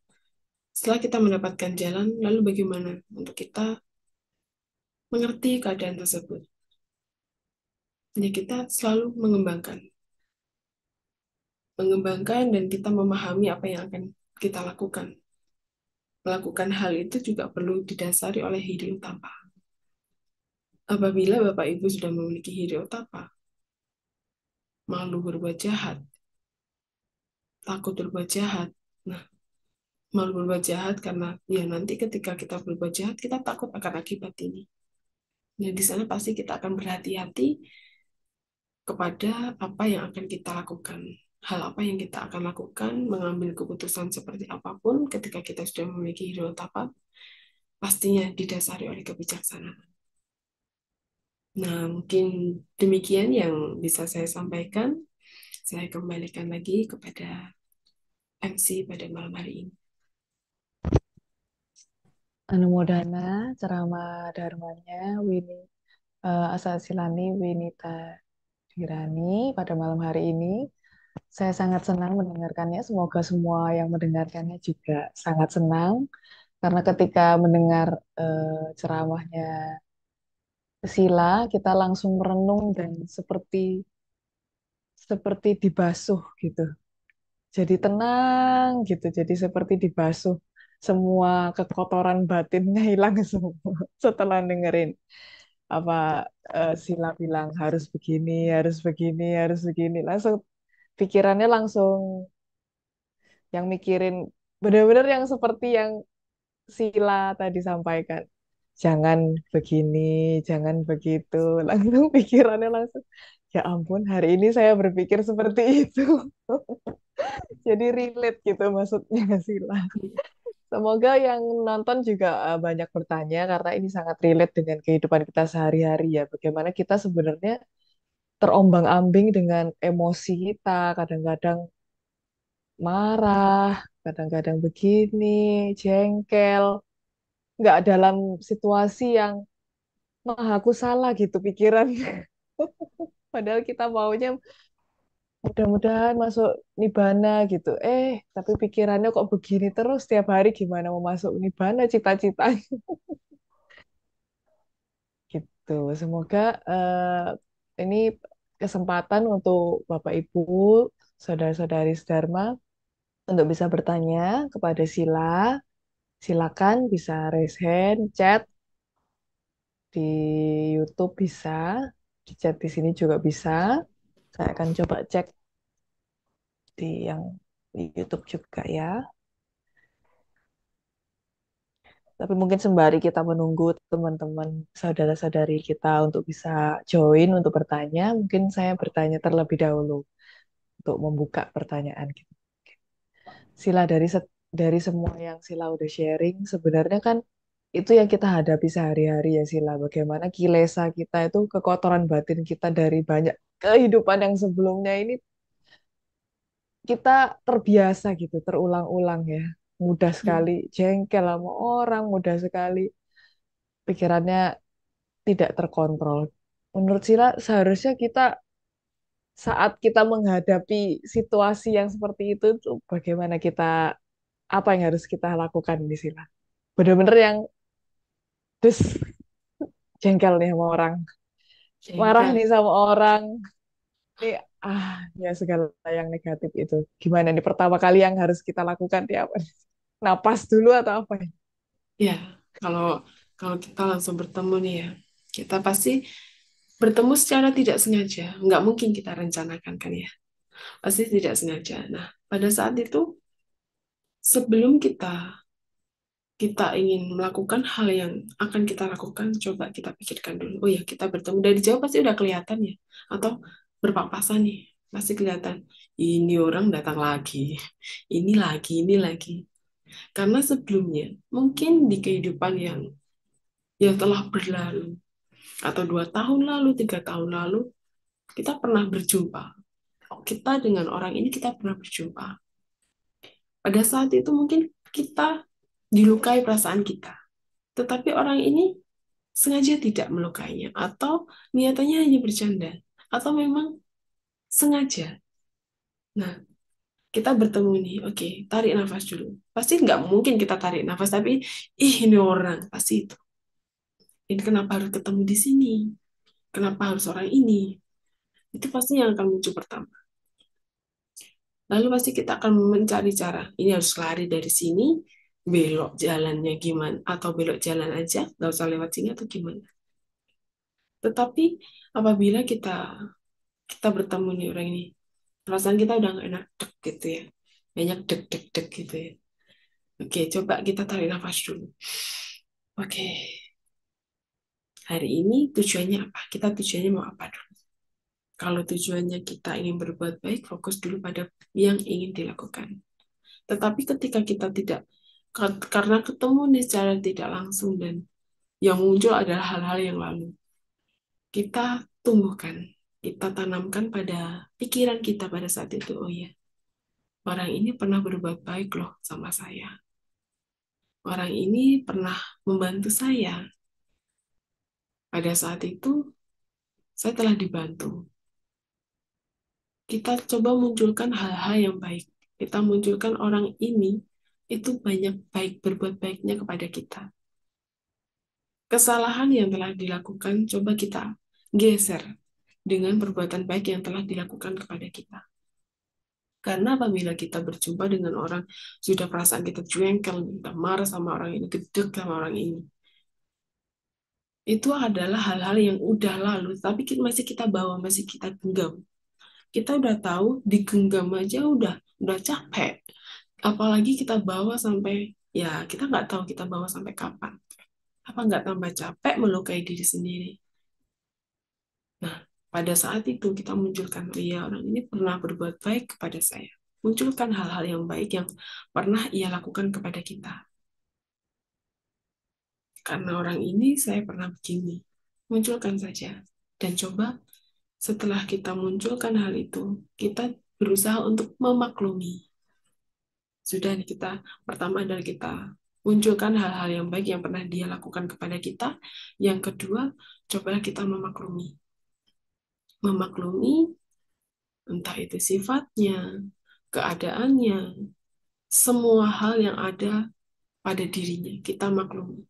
setelah kita mendapatkan jalan, lalu bagaimana untuk kita mengerti keadaan tersebut? Jadi kita selalu mengembangkan mengembangkan dan kita memahami apa yang akan kita lakukan. Melakukan hal itu juga perlu didasari oleh tapa. Apabila Bapak Ibu sudah memiliki tapa, malu berbuat jahat, takut berbuat jahat. Nah, malu berbuat jahat karena ya nanti ketika kita berbuat jahat, kita takut akan akibat ini. Nah, di sana pasti kita akan berhati-hati kepada apa yang akan kita lakukan hal apa yang kita akan lakukan, mengambil keputusan seperti apa pun ketika kita sudah memiliki hidrotapa, pastinya didasari oleh kebijaksanaan. Nah, mungkin demikian yang bisa saya sampaikan. Saya kembalikan lagi kepada MC pada malam hari ini. Anumodana ceramah dharmanya Wini uh, Asasilani Winita Dirani pada malam hari ini Saya sangat senang mendengarkannya. Semoga semua yang mendengarkannya juga sangat senang. Karena ketika mendengar eh, ceramahnya Sila, kita langsung merenung dan seperti seperti dibasuh gitu. Jadi tenang gitu. Jadi seperti dibasuh. Semua kekotoran batinnya hilang semua setelah dengerin apa eh, Sila bilang harus begini, harus begini, harus begini. Langsung pikirannya langsung yang mikirin benar-benar yang seperti yang Sila tadi sampaikan. Jangan begini, jangan begitu. Langsung pikirannya langsung, ya ampun, hari ini saya berpikir seperti itu. Jadi relate gitu maksudnya Sila. Semoga yang nonton juga eh, banyak bertanya karena ini sangat relate dengan kehidupan kita sehari-hari ya. Bagaimana kita sebenarnya terombang-ambing dengan emosi kita, kadang-kadang marah, kadang-kadang begini, jengkel, nggak dalam situasi yang mah aku salah gitu pikiran. Padahal kita maunya mudah-mudahan masuk nibana gitu. Eh, tapi pikirannya kok begini terus tiap hari gimana mau masuk nibana cita-cita gitu. Semoga eh, ini kesempatan untuk Bapak Ibu, saudara-saudari Dharma untuk bisa bertanya kepada Sila. Silakan bisa raise hand, chat di YouTube bisa, di chat di sini juga bisa. Saya akan coba cek di yang di YouTube juga ya. Tapi mungkin sembari kita menunggu teman-teman saudara-saudari kita untuk bisa join untuk bertanya, mungkin saya bertanya terlebih dahulu untuk membuka pertanyaan. Sila dari dari semua yang Sila udah sharing, sebenarnya kan itu yang kita hadapi sehari-hari ya Sila. Bagaimana kilesa kita itu kekotoran batin kita dari banyak kehidupan yang sebelumnya ini kita terbiasa gitu, terulang-ulang ya. Mudah sekali jengkel sama orang, mudah sekali pikirannya tidak terkontrol. Menurut Sila, seharusnya kita saat kita menghadapi situasi yang seperti itu, tuh bagaimana kita, apa yang harus kita lakukan di Sila? Benar-benar yang dus jengkel nih sama orang, marah Jengkel. nih sama orang, nih ah ya segala yang negatif itu. Gimana nih pertama kali yang harus kita lakukan dia apa? Napas dulu atau apa? Ya, kalau kalau kita langsung bertemu nih ya, kita pasti bertemu secara tidak sengaja. Nggak mungkin kita rencanakan kan ya. Pasti tidak sengaja. Nah, pada saat itu, sebelum kita kita ingin melakukan hal yang akan kita lakukan, coba kita pikirkan dulu. Oh ya, kita bertemu dari jauh pasti udah kelihatan ya. Atau berpapasan nih, pasti kelihatan. Ini orang datang lagi. Ini lagi, ini lagi. Karena sebelumnya, mungkin di kehidupan yang yang telah berlalu, atau dua tahun lalu, tiga tahun lalu, kita pernah berjumpa. Kita dengan orang ini kita pernah berjumpa. Pada saat itu mungkin kita dilukai perasaan kita. Tetapi orang ini sengaja tidak melukainya. Atau niatannya hanya bercanda. Atau memang sengaja. Nah, kita bertemu nih, oke, tarik nafas dulu. Pasti nggak mungkin kita tarik nafas, tapi ih ini orang, pasti itu. Ini kenapa harus ketemu di sini? Kenapa harus orang ini? Itu pasti yang akan muncul pertama. Lalu pasti kita akan mencari cara. Ini harus lari dari sini, belok jalannya gimana, atau belok jalan aja, nggak usah lewat sini atau gimana. Tetapi apabila kita kita bertemu nih orang ini, perasaan kita udah nggak enak dek gitu ya, banyak dek dek dek gitu ya. Oke, coba kita tarik nafas dulu. Oke, hari ini tujuannya apa? Kita tujuannya mau apa dulu? Kalau tujuannya kita ingin berbuat baik, fokus dulu pada yang ingin dilakukan. Tetapi ketika kita tidak karena ketemu nih secara tidak langsung dan yang muncul adalah hal-hal yang lalu. Kita tumbuhkan, kita tanamkan pada pikiran kita pada saat itu, oh ya, orang ini pernah berbuat baik loh sama saya. Orang ini pernah membantu saya. Pada saat itu, saya telah dibantu. Kita coba munculkan hal-hal yang baik. Kita munculkan orang ini itu banyak baik berbuat baiknya kepada kita. Kesalahan yang telah dilakukan coba kita geser dengan perbuatan baik yang telah dilakukan kepada kita. Karena apabila kita berjumpa dengan orang, sudah perasaan kita jengkel, kita marah sama orang ini, gedek sama orang ini. Itu adalah hal-hal yang udah lalu, tapi masih kita bawa, masih kita genggam. Kita udah tahu, digenggam aja udah udah capek. Apalagi kita bawa sampai, ya kita nggak tahu kita bawa sampai kapan. Apa nggak tambah capek melukai diri sendiri? Nah, pada saat itu kita munculkan, oh iya orang ini pernah berbuat baik kepada saya. Munculkan hal-hal yang baik yang pernah ia lakukan kepada kita. Karena orang ini saya pernah begini. Munculkan saja. Dan coba setelah kita munculkan hal itu, kita berusaha untuk memaklumi. Sudah kita, pertama adalah kita munculkan hal-hal yang baik yang pernah dia lakukan kepada kita. Yang kedua, cobalah kita memaklumi memaklumi entah itu sifatnya, keadaannya, semua hal yang ada pada dirinya, kita maklumi.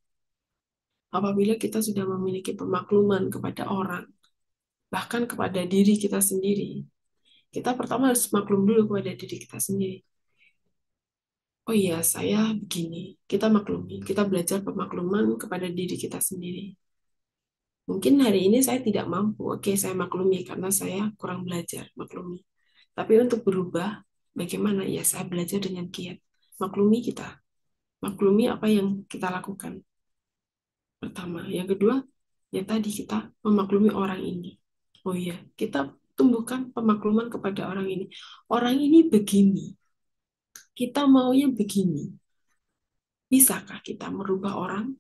Apabila kita sudah memiliki pemakluman kepada orang, bahkan kepada diri kita sendiri, kita pertama harus maklum dulu kepada diri kita sendiri. Oh iya, saya begini. Kita maklumi, kita belajar pemakluman kepada diri kita sendiri Mungkin hari ini saya tidak mampu, oke saya maklumi karena saya kurang belajar, maklumi. Tapi untuk berubah, bagaimana? Ya saya belajar dengan giat. Maklumi kita. Maklumi apa yang kita lakukan. Pertama. Yang kedua, ya tadi kita memaklumi orang ini. Oh iya, kita tumbuhkan pemakluman kepada orang ini. Orang ini begini. Kita maunya begini. Bisakah kita merubah orang?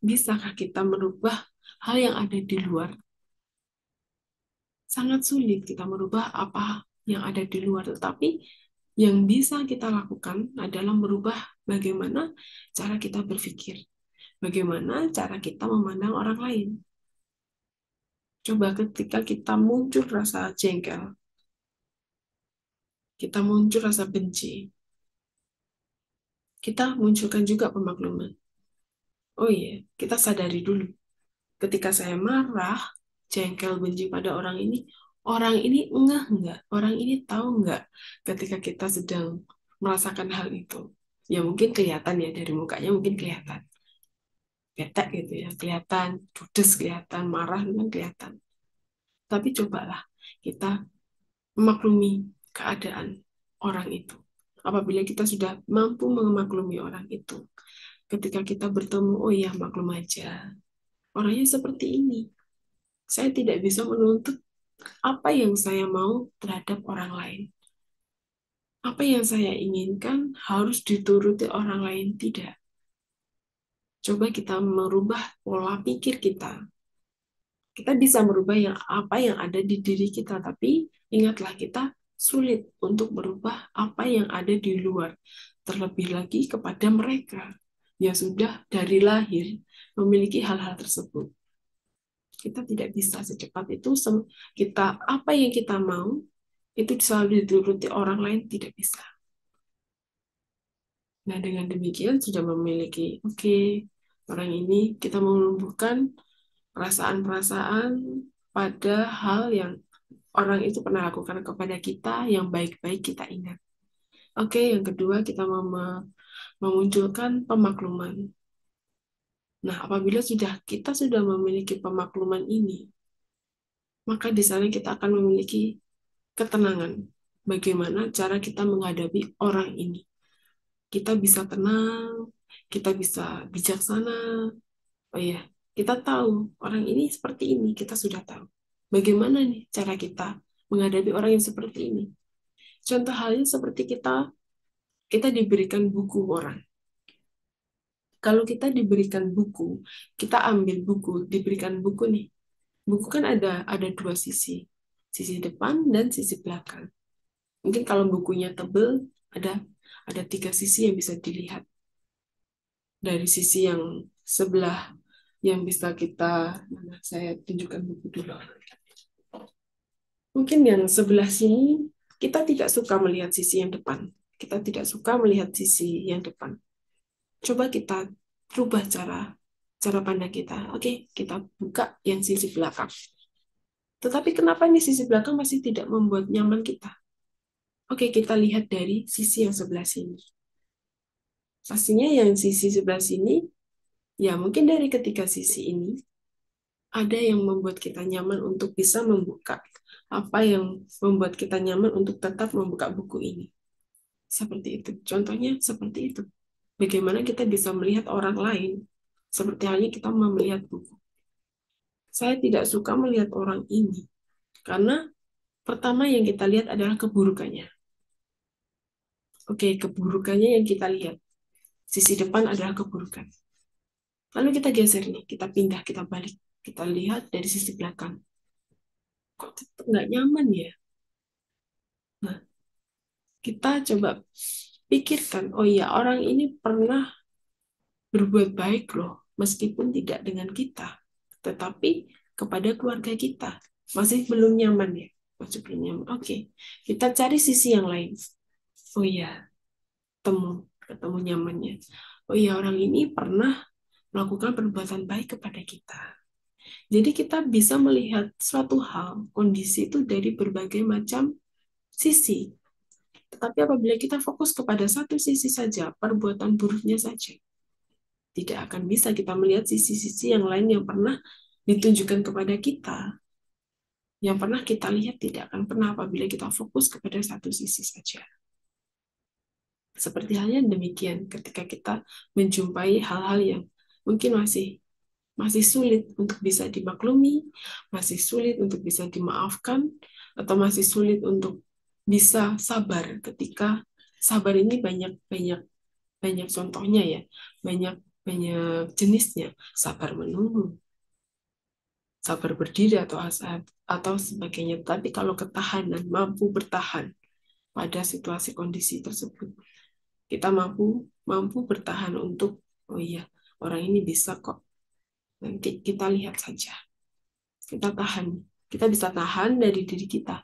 Bisakah kita merubah hal yang ada di luar. Sangat sulit kita merubah apa yang ada di luar, tetapi yang bisa kita lakukan adalah merubah bagaimana cara kita berpikir, bagaimana cara kita memandang orang lain. Coba ketika kita muncul rasa jengkel, kita muncul rasa benci, kita munculkan juga pemakluman. Oh iya, kita sadari dulu ketika saya marah, jengkel, benci pada orang ini, orang ini enggak enggak, orang ini tahu enggak ketika kita sedang merasakan hal itu. Ya mungkin kelihatan ya dari mukanya mungkin kelihatan. Bete gitu ya, kelihatan, judes kelihatan, marah kan kelihatan. Tapi cobalah kita memaklumi keadaan orang itu. Apabila kita sudah mampu memaklumi orang itu, ketika kita bertemu, oh ya maklum aja, orangnya seperti ini. Saya tidak bisa menuntut apa yang saya mau terhadap orang lain. Apa yang saya inginkan harus dituruti orang lain tidak. Coba kita merubah pola pikir kita. Kita bisa merubah yang apa yang ada di diri kita, tapi ingatlah kita sulit untuk merubah apa yang ada di luar, terlebih lagi kepada mereka yang sudah dari lahir memiliki hal-hal tersebut. Kita tidak bisa secepat itu kita apa yang kita mau itu selalu dituruti orang lain tidak bisa. Nah, dengan demikian sudah memiliki oke, okay, orang ini kita menumbuhkan perasaan-perasaan pada hal yang orang itu pernah lakukan kepada kita yang baik-baik kita ingat. Oke, okay, yang kedua kita mem memunculkan pemakluman. Nah, apabila sudah kita sudah memiliki pemakluman ini, maka di sana kita akan memiliki ketenangan. Bagaimana cara kita menghadapi orang ini? Kita bisa tenang, kita bisa bijaksana. Oh ya, kita tahu orang ini seperti ini, kita sudah tahu. Bagaimana nih cara kita menghadapi orang yang seperti ini? Contoh halnya seperti kita kita diberikan buku orang kalau kita diberikan buku, kita ambil buku, diberikan buku nih. Buku kan ada ada dua sisi, sisi depan dan sisi belakang. Mungkin kalau bukunya tebel, ada ada tiga sisi yang bisa dilihat. Dari sisi yang sebelah yang bisa kita, saya tunjukkan buku dulu. Mungkin yang sebelah sini kita tidak suka melihat sisi yang depan. Kita tidak suka melihat sisi yang depan. Coba kita rubah cara cara pandang kita. Oke, kita buka yang sisi belakang. Tetapi kenapa ini sisi belakang masih tidak membuat nyaman kita? Oke, kita lihat dari sisi yang sebelah sini. Pastinya yang sisi sebelah sini, ya mungkin dari ketiga sisi ini, ada yang membuat kita nyaman untuk bisa membuka. Apa yang membuat kita nyaman untuk tetap membuka buku ini. Seperti itu. Contohnya seperti itu. Bagaimana kita bisa melihat orang lain, seperti halnya kita melihat buku. Saya tidak suka melihat orang ini, karena pertama yang kita lihat adalah keburukannya. Oke, keburukannya yang kita lihat. Sisi depan adalah keburukan. Lalu kita geser nih, kita pindah, kita balik kita lihat dari sisi belakang. Kok tetap nggak nyaman ya? Nah, kita coba pikirkan, oh iya orang ini pernah berbuat baik loh, meskipun tidak dengan kita, tetapi kepada keluarga kita. Masih belum nyaman ya? Masih belum nyaman. Oke, kita cari sisi yang lain. Oh iya, temu, ketemu nyamannya. Oh iya, orang ini pernah melakukan perbuatan baik kepada kita jadi kita bisa melihat suatu hal, kondisi itu dari berbagai macam sisi. Tetapi apabila kita fokus kepada satu sisi saja, perbuatan buruknya saja, tidak akan bisa kita melihat sisi-sisi yang lain yang pernah ditunjukkan kepada kita. Yang pernah kita lihat tidak akan pernah apabila kita fokus kepada satu sisi saja. Seperti halnya demikian ketika kita menjumpai hal-hal yang mungkin masih masih sulit untuk bisa dimaklumi, masih sulit untuk bisa dimaafkan, atau masih sulit untuk bisa sabar ketika sabar ini banyak banyak banyak contohnya ya, banyak banyak jenisnya, sabar menunggu, sabar berdiri atau asal atau sebagainya. Tapi kalau ketahanan mampu bertahan pada situasi kondisi tersebut, kita mampu mampu bertahan untuk oh iya orang ini bisa kok Nanti kita lihat saja. Kita tahan. Kita bisa tahan dari diri kita.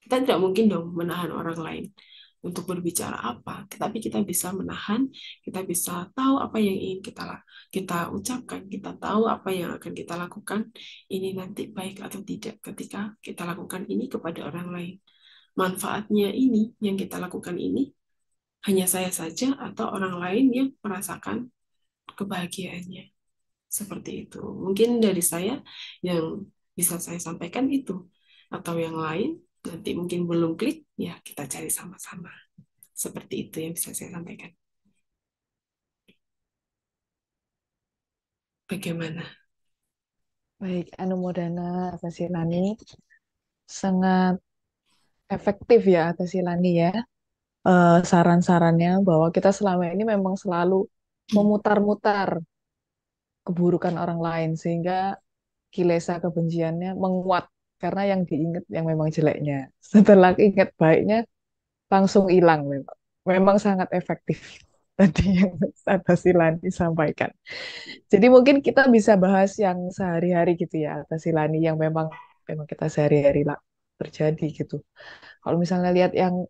Kita tidak mungkin dong menahan orang lain untuk berbicara apa, tapi kita bisa menahan, kita bisa tahu apa yang ingin kita kita ucapkan, kita tahu apa yang akan kita lakukan. Ini nanti baik atau tidak ketika kita lakukan ini kepada orang lain. Manfaatnya ini yang kita lakukan ini hanya saya saja atau orang lain yang merasakan kebahagiaannya. Seperti itu. Mungkin dari saya yang bisa saya sampaikan itu. Atau yang lain, nanti mungkin belum klik, ya kita cari sama-sama. Seperti itu yang bisa saya sampaikan. Bagaimana? Baik, Anu Modana atas Silani sangat efektif ya atas Silani ya. Uh, saran-sarannya bahwa kita selama ini memang selalu memutar-mutar keburukan orang lain sehingga kilesa kebenciannya menguat karena yang diingat yang memang jeleknya. Setelah ingat baiknya langsung hilang memang. Memang sangat efektif tadi yang atas Silani disampaikan. Jadi mungkin kita bisa bahas yang sehari-hari gitu ya atas Silani yang memang memang kita sehari-hari lah terjadi gitu. Kalau misalnya lihat yang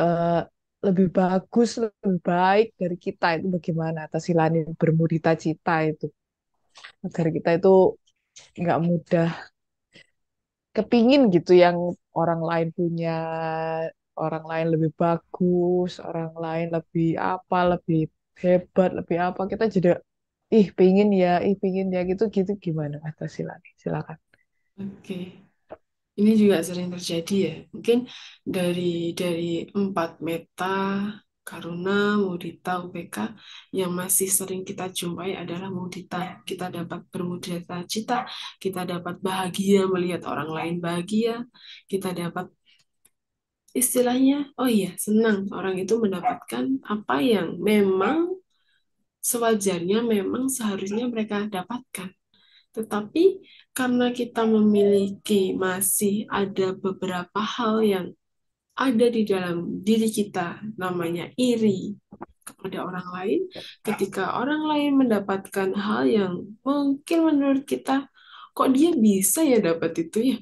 uh, lebih bagus, lebih baik dari kita itu bagaimana atas silani bermudita cita itu. Agar kita itu nggak mudah kepingin gitu yang orang lain punya orang lain lebih bagus orang lain lebih apa lebih hebat lebih apa. Kita jadi ih pingin ya ih pingin ya gitu gitu. Gimana atas silani silakan. Oke. okay. Ini juga sering terjadi ya. Mungkin dari dari empat meta, karuna, mudita, UPK yang masih sering kita jumpai adalah mudita. Kita dapat bermudita cita, kita dapat bahagia melihat orang lain bahagia, kita dapat istilahnya, oh iya, senang orang itu mendapatkan apa yang memang sewajarnya memang seharusnya mereka dapatkan. Tetapi karena kita memiliki masih ada beberapa hal yang ada di dalam diri kita, namanya iri kepada orang lain, ketika orang lain mendapatkan hal yang mungkin menurut kita, kok dia bisa ya dapat itu ya?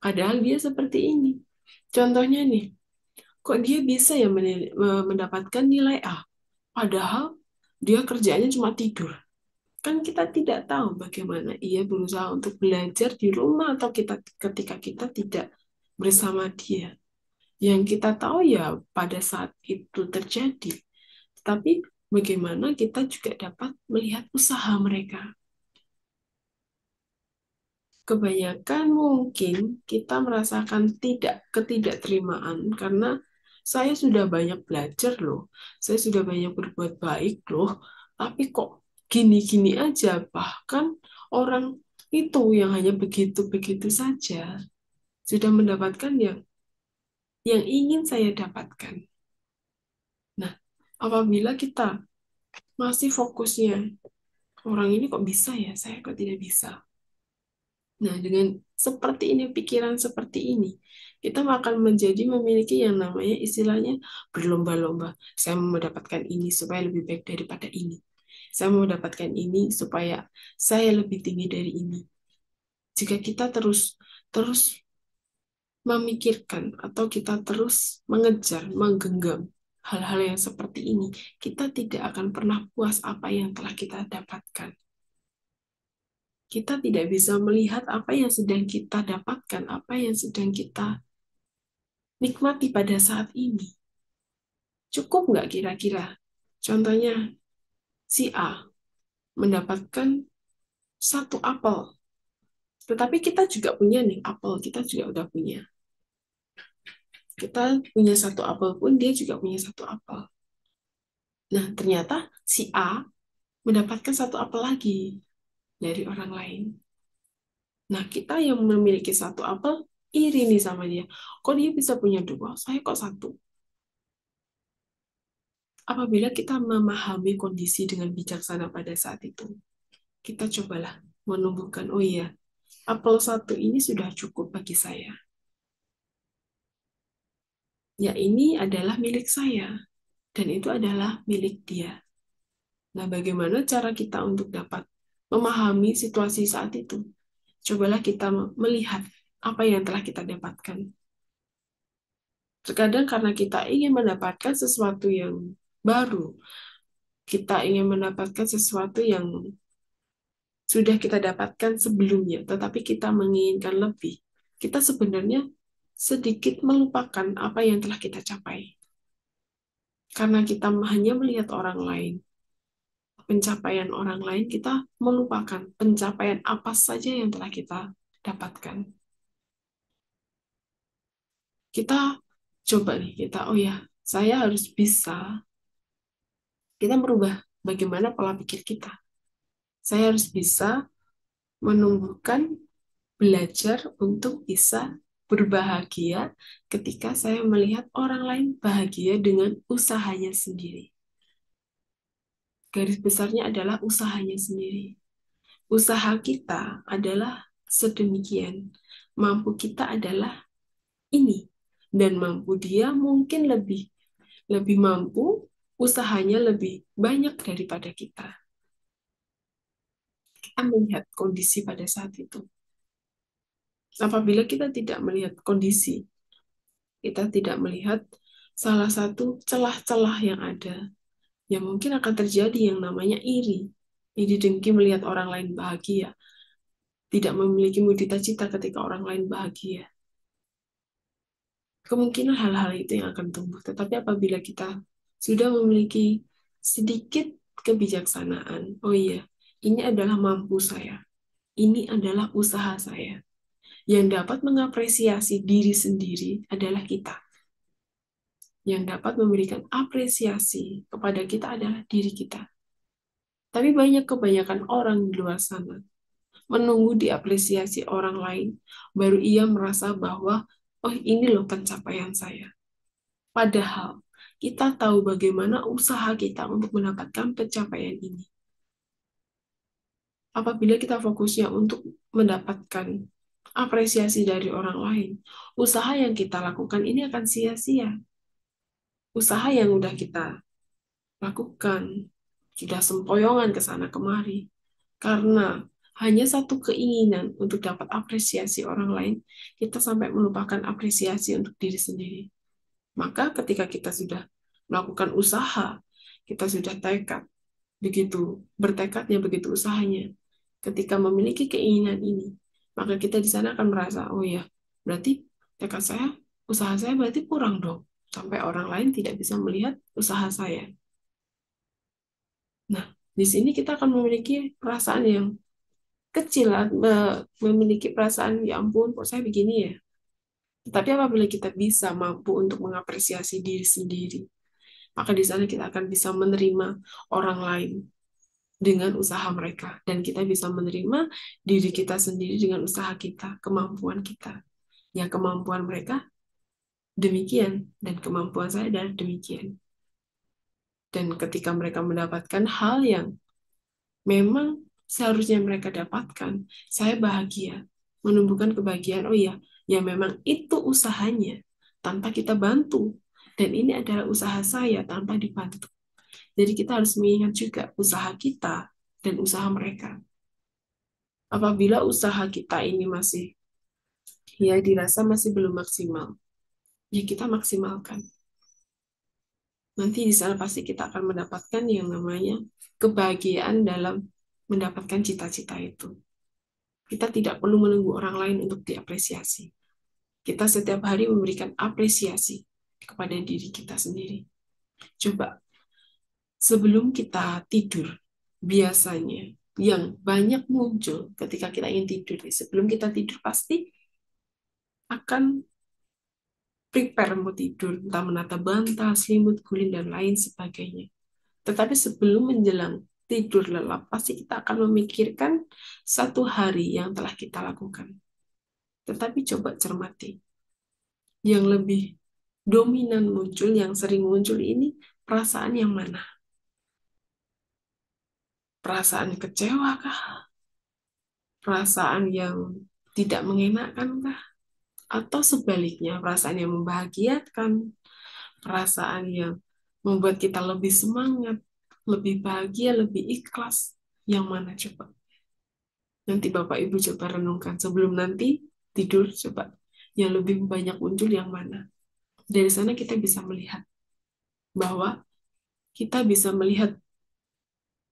Padahal dia seperti ini. Contohnya nih, kok dia bisa ya mendapatkan nilai A? Padahal dia kerjanya cuma tidur. Kan kita tidak tahu bagaimana ia berusaha untuk belajar di rumah atau kita ketika kita tidak bersama dia. Yang kita tahu ya pada saat itu terjadi. Tapi bagaimana kita juga dapat melihat usaha mereka. Kebanyakan mungkin kita merasakan tidak ketidakterimaan karena saya sudah banyak belajar loh, saya sudah banyak berbuat baik loh, tapi kok gini-gini aja, bahkan orang itu yang hanya begitu-begitu saja sudah mendapatkan yang yang ingin saya dapatkan. Nah, apabila kita masih fokusnya, orang ini kok bisa ya, saya kok tidak bisa. Nah, dengan seperti ini, pikiran seperti ini, kita akan menjadi memiliki yang namanya istilahnya berlomba-lomba. Saya mendapatkan ini supaya lebih baik daripada ini. Saya mau mendapatkan ini supaya saya lebih tinggi dari ini. Jika kita terus terus memikirkan atau kita terus mengejar, menggenggam hal-hal yang seperti ini, kita tidak akan pernah puas apa yang telah kita dapatkan kita tidak bisa melihat apa yang sedang kita dapatkan, apa yang sedang kita nikmati pada saat ini. Cukup nggak kira-kira? Contohnya, si A mendapatkan satu apel. Tetapi kita juga punya nih apel, kita juga udah punya. Kita punya satu apel pun, dia juga punya satu apel. Nah, ternyata si A mendapatkan satu apel lagi dari orang lain. Nah, kita yang memiliki satu apel, iri nih sama dia. Kok dia bisa punya dua? Saya kok satu? Apabila kita memahami kondisi dengan bijaksana pada saat itu, kita cobalah menumbuhkan, oh iya, apel satu ini sudah cukup bagi saya. Ya, ini adalah milik saya, dan itu adalah milik dia. Nah, bagaimana cara kita untuk dapat memahami situasi saat itu. Cobalah kita melihat apa yang telah kita dapatkan. Terkadang karena kita ingin mendapatkan sesuatu yang baru, kita ingin mendapatkan sesuatu yang sudah kita dapatkan sebelumnya, tetapi kita menginginkan lebih. Kita sebenarnya sedikit melupakan apa yang telah kita capai. Karena kita hanya melihat orang lain, pencapaian orang lain, kita melupakan pencapaian apa saja yang telah kita dapatkan. Kita coba nih, kita, oh ya, saya harus bisa, kita merubah bagaimana pola pikir kita. Saya harus bisa menumbuhkan belajar untuk bisa berbahagia ketika saya melihat orang lain bahagia dengan usahanya sendiri garis besarnya adalah usahanya sendiri. Usaha kita adalah sedemikian. Mampu kita adalah ini. Dan mampu dia mungkin lebih lebih mampu, usahanya lebih banyak daripada kita. Kita melihat kondisi pada saat itu. Apabila kita tidak melihat kondisi, kita tidak melihat salah satu celah-celah yang ada ya mungkin akan terjadi yang namanya iri. Iri dengki melihat orang lain bahagia. Tidak memiliki cita-cita ketika orang lain bahagia. Kemungkinan hal-hal itu yang akan tumbuh. Tetapi apabila kita sudah memiliki sedikit kebijaksanaan, oh iya, ini adalah mampu saya. Ini adalah usaha saya. Yang dapat mengapresiasi diri sendiri adalah kita yang dapat memberikan apresiasi kepada kita adalah diri kita. Tapi banyak kebanyakan orang di luar sana menunggu diapresiasi orang lain, baru ia merasa bahwa, oh ini loh pencapaian saya. Padahal kita tahu bagaimana usaha kita untuk mendapatkan pencapaian ini. Apabila kita fokusnya untuk mendapatkan apresiasi dari orang lain, usaha yang kita lakukan ini akan sia-sia usaha yang udah kita lakukan, sudah sempoyongan ke sana kemari. Karena hanya satu keinginan untuk dapat apresiasi orang lain, kita sampai melupakan apresiasi untuk diri sendiri. Maka ketika kita sudah melakukan usaha, kita sudah tekad, begitu bertekadnya, begitu usahanya. Ketika memiliki keinginan ini, maka kita di sana akan merasa, oh ya, berarti tekad saya, usaha saya berarti kurang dong. Sampai orang lain tidak bisa melihat usaha saya. Nah, di sini kita akan memiliki perasaan yang kecil, memiliki perasaan, ya ampun, kok saya begini ya. Tetapi apabila kita bisa mampu untuk mengapresiasi diri sendiri, maka di sana kita akan bisa menerima orang lain dengan usaha mereka dan kita bisa menerima diri kita sendiri dengan usaha kita, kemampuan kita. Ya kemampuan mereka demikian dan kemampuan saya adalah demikian. Dan ketika mereka mendapatkan hal yang memang seharusnya mereka dapatkan, saya bahagia, menumbuhkan kebahagiaan. Oh iya, ya memang itu usahanya tanpa kita bantu. Dan ini adalah usaha saya tanpa dibantu. Jadi kita harus mengingat juga usaha kita dan usaha mereka. Apabila usaha kita ini masih ya dirasa masih belum maksimal, ya kita maksimalkan. Nanti di sana pasti kita akan mendapatkan yang namanya kebahagiaan dalam mendapatkan cita-cita itu. Kita tidak perlu menunggu orang lain untuk diapresiasi. Kita setiap hari memberikan apresiasi kepada diri kita sendiri. Coba sebelum kita tidur, biasanya yang banyak muncul ketika kita ingin tidur, sebelum kita tidur pasti akan prepare mau tidur, entah menata bantal, selimut, guling, dan lain sebagainya. Tetapi sebelum menjelang tidur lelap, pasti kita akan memikirkan satu hari yang telah kita lakukan. Tetapi coba cermati. Yang lebih dominan muncul, yang sering muncul ini, perasaan yang mana? perasaan kecewa kah? Perasaan yang tidak mengenakan kah? Atau sebaliknya, perasaan yang membahagiakan, perasaan yang membuat kita lebih semangat, lebih bahagia, lebih ikhlas. Yang mana coba? Nanti Bapak Ibu coba renungkan sebelum nanti tidur coba. Yang lebih banyak muncul yang mana? Dari sana kita bisa melihat bahwa kita bisa melihat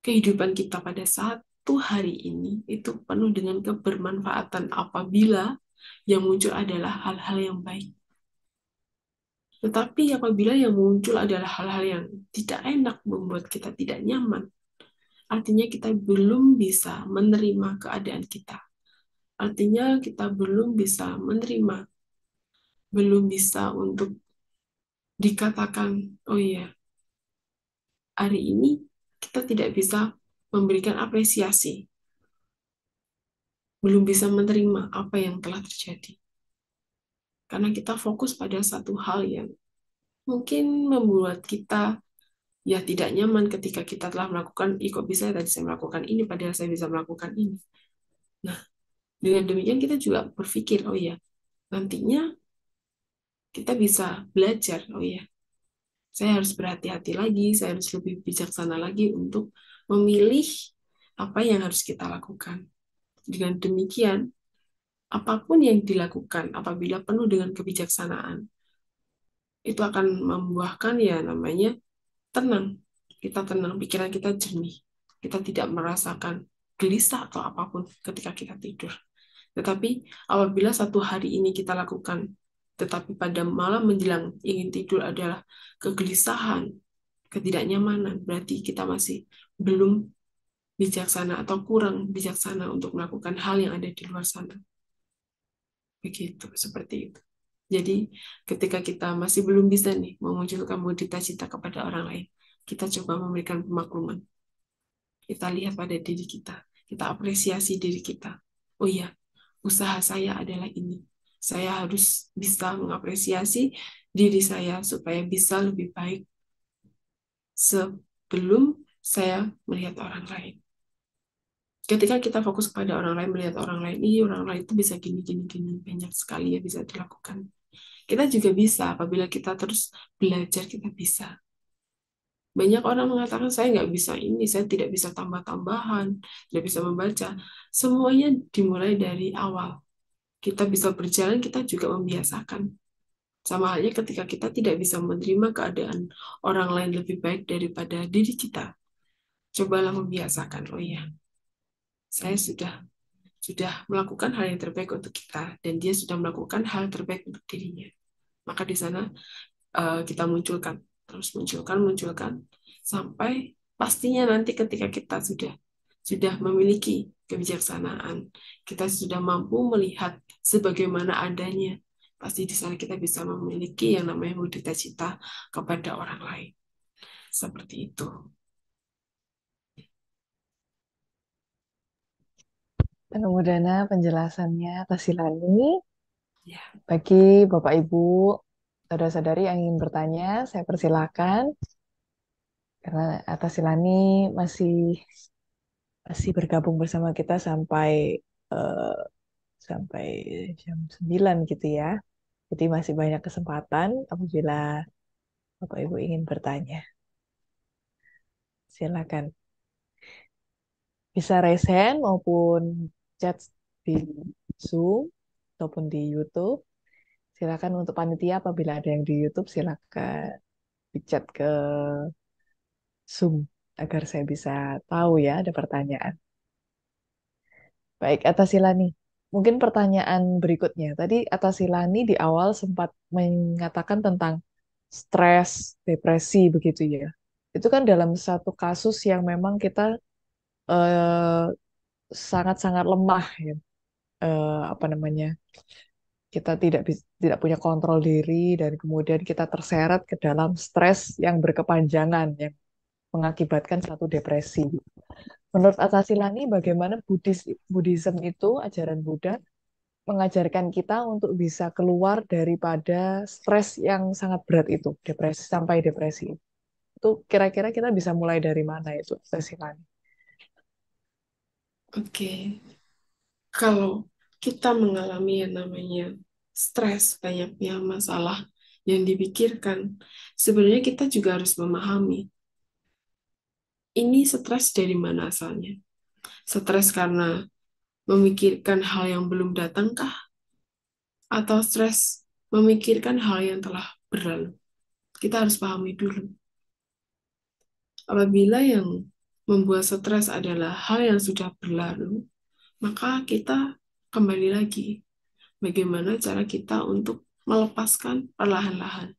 kehidupan kita pada satu hari ini itu penuh dengan kebermanfaatan apabila yang muncul adalah hal-hal yang baik. Tetapi apabila yang muncul adalah hal-hal yang tidak enak, membuat kita tidak nyaman, artinya kita belum bisa menerima keadaan kita. Artinya kita belum bisa menerima, belum bisa untuk dikatakan, oh iya, hari ini kita tidak bisa memberikan apresiasi, belum bisa menerima apa yang telah terjadi. Karena kita fokus pada satu hal yang mungkin membuat kita ya tidak nyaman ketika kita telah melakukan, ih kok bisa ya tadi saya melakukan ini, padahal saya bisa melakukan ini. Nah, dengan demikian kita juga berpikir, oh ya, nantinya kita bisa belajar, oh ya, saya harus berhati-hati lagi, saya harus lebih bijaksana lagi untuk memilih apa yang harus kita lakukan. Dengan demikian, apa pun yang dilakukan apabila penuh dengan kebijaksanaan, itu akan membuahkan ya namanya tenang. Kita tenang, pikiran kita jernih. Kita tidak merasakan gelisah atau apa pun ketika kita tidur. Tetapi apabila satu hari ini kita lakukan tetapi pada malam menjelang ingin tidur adalah kegelisahan, ketidaknyamanan, berarti kita masih belum bijaksana atau kurang bijaksana untuk melakukan hal yang ada di luar sana. Begitu, seperti itu. Jadi, ketika kita masih belum bisa nih memunculkan mudita cita kepada orang lain, kita coba memberikan pemakluman. Kita lihat pada diri kita, kita apresiasi diri kita. Oh iya, usaha saya adalah ini saya harus bisa mengapresiasi diri saya supaya bisa lebih baik sebelum saya melihat orang lain. Ketika kita fokus pada orang lain, melihat orang lain, ini orang lain itu bisa gini, gini, gini, banyak sekali ya bisa dilakukan. Kita juga bisa, apabila kita terus belajar, kita bisa. Banyak orang mengatakan saya nggak bisa ini, saya tidak bisa tambah-tambahan, tidak bisa membaca. Semuanya dimulai dari awal. Kita bisa berjalan, kita juga membiasakan. Sama halnya ketika kita tidak bisa menerima keadaan orang lain lebih baik daripada diri kita. Cobalah membiasakan, oh iya, saya sudah sudah melakukan hal yang terbaik untuk kita dan dia sudah melakukan hal terbaik untuk dirinya. Maka di sana uh, kita munculkan, terus munculkan, munculkan sampai pastinya nanti ketika kita sudah sudah memiliki kebijaksanaan, kita sudah mampu melihat sebagaimana adanya, pasti di sana kita bisa memiliki yang namanya mudita cita kepada orang lain. Seperti itu. Mudah penjelasannya atas Silani. Ya. Bagi Bapak Ibu, saudara-saudari yang ingin bertanya, saya persilakan. Karena atas Silani masih masih bergabung bersama kita sampai uh, sampai jam 9 gitu ya. Jadi masih banyak kesempatan apabila Bapak Ibu ingin bertanya. Silakan. Bisa raise hand maupun chat di Zoom ataupun di YouTube. Silakan untuk panitia apabila ada yang di YouTube silakan di chat ke Zoom agar saya bisa tahu ya ada pertanyaan. Baik, atas Silani. Mungkin pertanyaan berikutnya. Tadi atas Silani di awal sempat mengatakan tentang stres, depresi begitu ya. Itu kan dalam satu kasus yang memang kita eh, sangat-sangat lemah ya uh, apa namanya kita tidak tidak punya kontrol diri dan kemudian kita terseret ke dalam stres yang berkepanjangan yang mengakibatkan satu depresi. Menurut Atasilani, bagaimana Buddhis, Buddhism itu ajaran Buddha mengajarkan kita untuk bisa keluar daripada stres yang sangat berat itu, depresi sampai depresi. Itu kira-kira kita bisa mulai dari mana itu, Atasilani? Oke, kalau kita mengalami yang namanya stres, banyaknya masalah yang dipikirkan, sebenarnya kita juga harus memahami ini stres dari mana asalnya. Stres karena memikirkan hal yang belum datangkah? Atau stres memikirkan hal yang telah berlalu? Kita harus pahami dulu. Apabila yang membuat stres adalah hal yang sudah berlalu, maka kita kembali lagi bagaimana cara kita untuk melepaskan perlahan-lahan.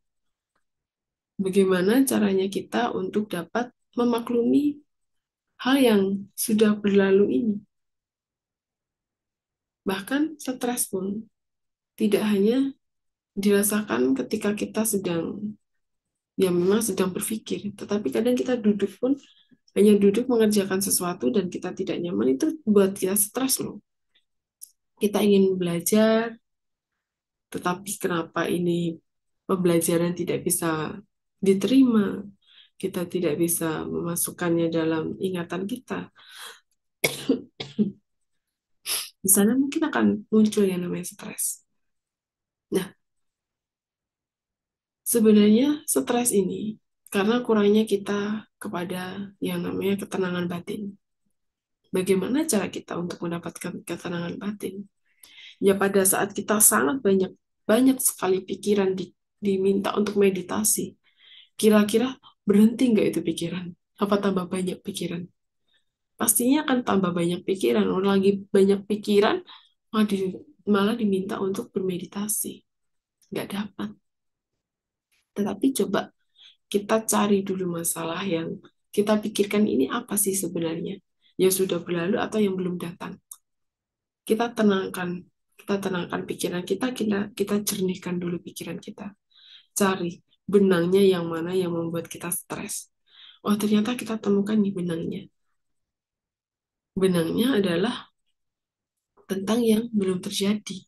Bagaimana caranya kita untuk dapat memaklumi hal yang sudah berlalu ini. Bahkan stres pun tidak hanya dirasakan ketika kita sedang ya memang sedang berpikir, tetapi kadang kita duduk pun hanya duduk mengerjakan sesuatu dan kita tidak nyaman itu buat kita stres loh. Kita ingin belajar, tetapi kenapa ini pembelajaran tidak bisa diterima? Kita tidak bisa memasukkannya dalam ingatan kita. Di sana mungkin akan muncul yang namanya stres. Nah, sebenarnya stres ini karena kurangnya kita kepada yang namanya ketenangan batin. Bagaimana cara kita untuk mendapatkan ketenangan batin? Ya pada saat kita sangat banyak banyak sekali pikiran di, diminta untuk meditasi. Kira-kira berhenti nggak itu pikiran? Apa tambah banyak pikiran? Pastinya akan tambah banyak pikiran. Orang lagi banyak pikiran, malah, malah diminta untuk bermeditasi. Nggak dapat. Tetapi coba kita cari dulu masalah yang kita pikirkan ini apa sih sebenarnya? Yang sudah berlalu atau yang belum datang? Kita tenangkan kita tenangkan pikiran kita kita kita jernihkan dulu pikiran kita. Cari benangnya yang mana yang membuat kita stres. Oh ternyata kita temukan di benangnya. Benangnya adalah tentang yang belum terjadi.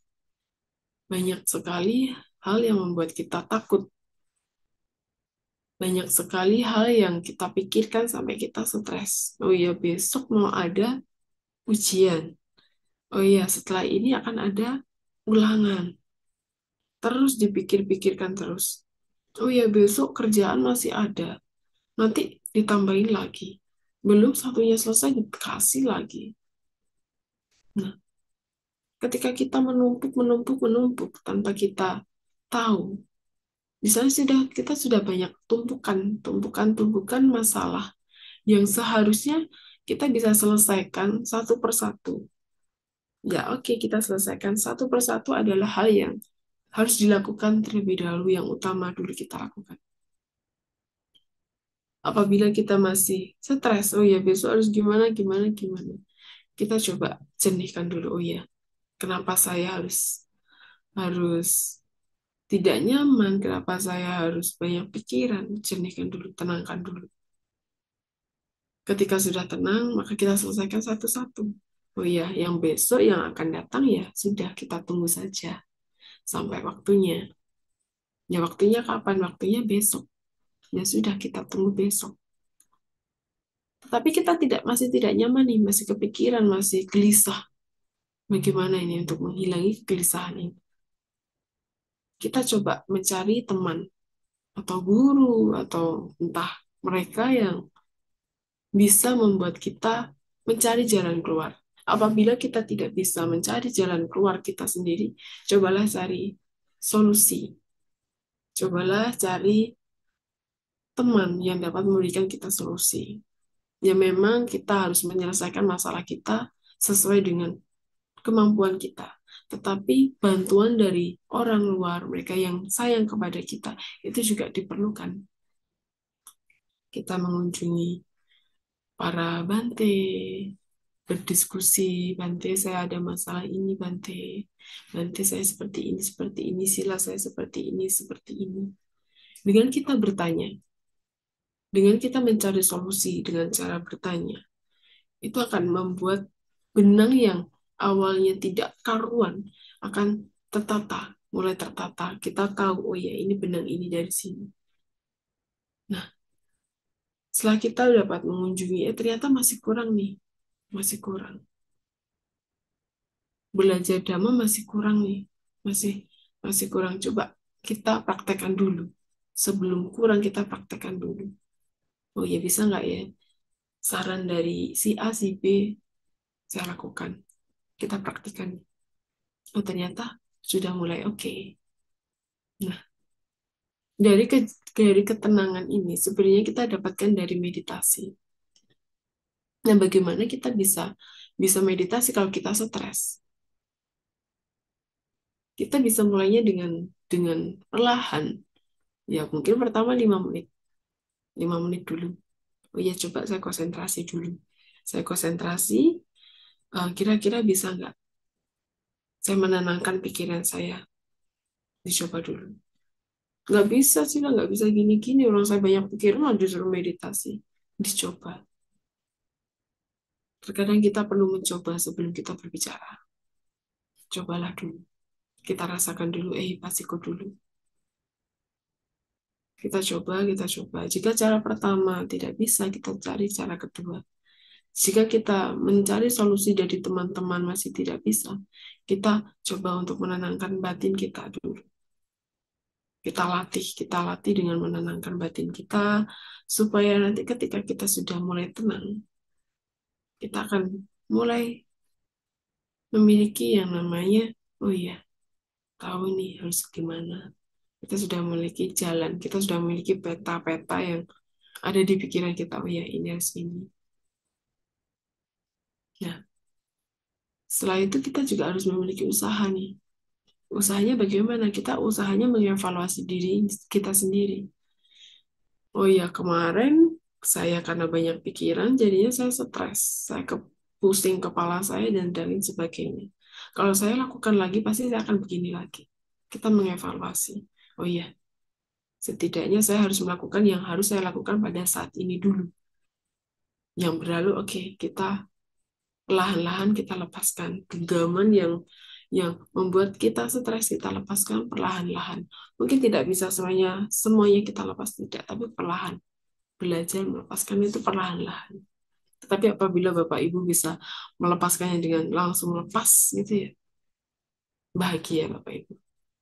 Banyak sekali hal yang membuat kita takut banyak sekali hal yang kita pikirkan sampai kita stres. Oh iya, besok mau ada ujian. Oh iya, setelah ini akan ada ulangan. Terus dipikir-pikirkan terus. Oh iya, besok kerjaan masih ada. nanti ditambahin lagi. Belum satunya selesai, dikasih lagi. Nah, ketika kita menumpuk, menumpuk, menumpuk tanpa kita tahu, di sana sudah kita sudah banyak tumpukan, tumpukan, tumpukan masalah yang seharusnya kita bisa selesaikan satu persatu. Ya, oke, okay, kita selesaikan satu persatu adalah hal yang harus dilakukan terlebih dahulu yang utama dulu kita lakukan. Apabila kita masih stres, oh ya besok harus gimana, gimana, gimana. Kita coba jernihkan dulu, oh ya, kenapa saya harus harus tidak nyaman, kenapa saya harus banyak pikiran, jernihkan dulu, tenangkan dulu. Ketika sudah tenang, maka kita selesaikan satu-satu. Oh iya, yang besok yang akan datang ya sudah kita tunggu saja sampai waktunya. Ya waktunya kapan? Waktunya besok. Ya sudah kita tunggu besok. Tetapi kita tidak masih tidak nyaman nih, masih kepikiran, masih gelisah. Bagaimana ini untuk menghilangi kegelisahan ini? Kita coba mencari teman atau guru atau entah mereka yang bisa membuat kita mencari jalan keluar. Apabila kita tidak bisa mencari jalan keluar kita sendiri, cobalah cari solusi. Cobalah cari teman yang dapat memberikan kita solusi. Ya memang kita harus menyelesaikan masalah kita sesuai dengan kemampuan kita. Tetapi bantuan dari orang luar, mereka yang sayang kepada kita, itu juga diperlukan. Kita mengunjungi para Bante, berdiskusi, Bante saya ada masalah ini, Bante. Bante saya seperti ini, seperti ini, sila saya seperti ini, seperti ini. Dengan kita bertanya, dengan kita mencari solusi dengan cara bertanya, itu akan membuat benang yang awalnya tidak karuan akan tertata, mulai tertata. Kita tahu, oh ya ini benang ini dari sini. Nah, setelah kita dapat mengunjungi, eh ternyata masih kurang nih, masih kurang. Belajar dhamma masih kurang nih, masih masih kurang. Coba kita praktekkan dulu. Sebelum kurang kita praktekkan dulu. Oh ya bisa nggak ya? Saran dari si A, si B, saya lakukan. Kita praktikkan. Oh ternyata sudah mulai oke. Okay. Nah, dari ke, dari ketenangan ini sebenarnya kita dapatkan dari meditasi. Nah, bagaimana kita bisa bisa meditasi kalau kita stres? Kita bisa mulainya dengan dengan perlahan. Ya, mungkin pertama 5 menit. 5 menit dulu. Oh ya, coba saya konsentrasi dulu. Saya konsentrasi, kira-kira bisa nggak? Saya menenangkan pikiran saya. Dicoba dulu. Nggak bisa sih lah nggak bisa gini-gini. Orang saya banyak pikiran disuruh meditasi. Dicoba. Terkadang kita perlu mencoba sebelum kita berbicara. Cobalah dulu. Kita rasakan dulu eh pasiku dulu. Kita coba kita coba. Jika cara pertama tidak bisa kita cari cara kedua jika kita mencari solusi dari teman-teman masih tidak bisa kita coba untuk menenangkan batin kita dulu kita latih, kita latih dengan menenangkan batin kita, supaya nanti ketika kita sudah mulai tenang, kita akan mulai memiliki yang namanya, oh iya, tahu nih harus gimana. Kita sudah memiliki jalan, kita sudah memiliki peta-peta yang ada di pikiran kita, oh ya ini harus ini. Nah, setelah itu kita juga harus memiliki usaha nih usahanya bagaimana? Kita usahanya mengevaluasi diri kita sendiri. Oh ya, kemarin saya karena banyak pikiran, jadinya saya stres, saya ke pusing kepala saya dan lain sebagainya. Kalau saya lakukan lagi, pasti saya akan begini lagi. Kita mengevaluasi. Oh iya, setidaknya saya harus melakukan yang harus saya lakukan pada saat ini dulu. Yang berlalu, oke, okay, kita perlahan-lahan kita lepaskan genggaman yang yang membuat kita stres kita lepaskan perlahan-lahan. Mungkin tidak bisa semuanya semuanya kita lepas tidak, tapi perlahan. Belajar melepaskan itu perlahan-lahan. Tetapi apabila Bapak Ibu bisa melepaskannya dengan langsung lepas gitu ya. Bahagia Bapak Ibu.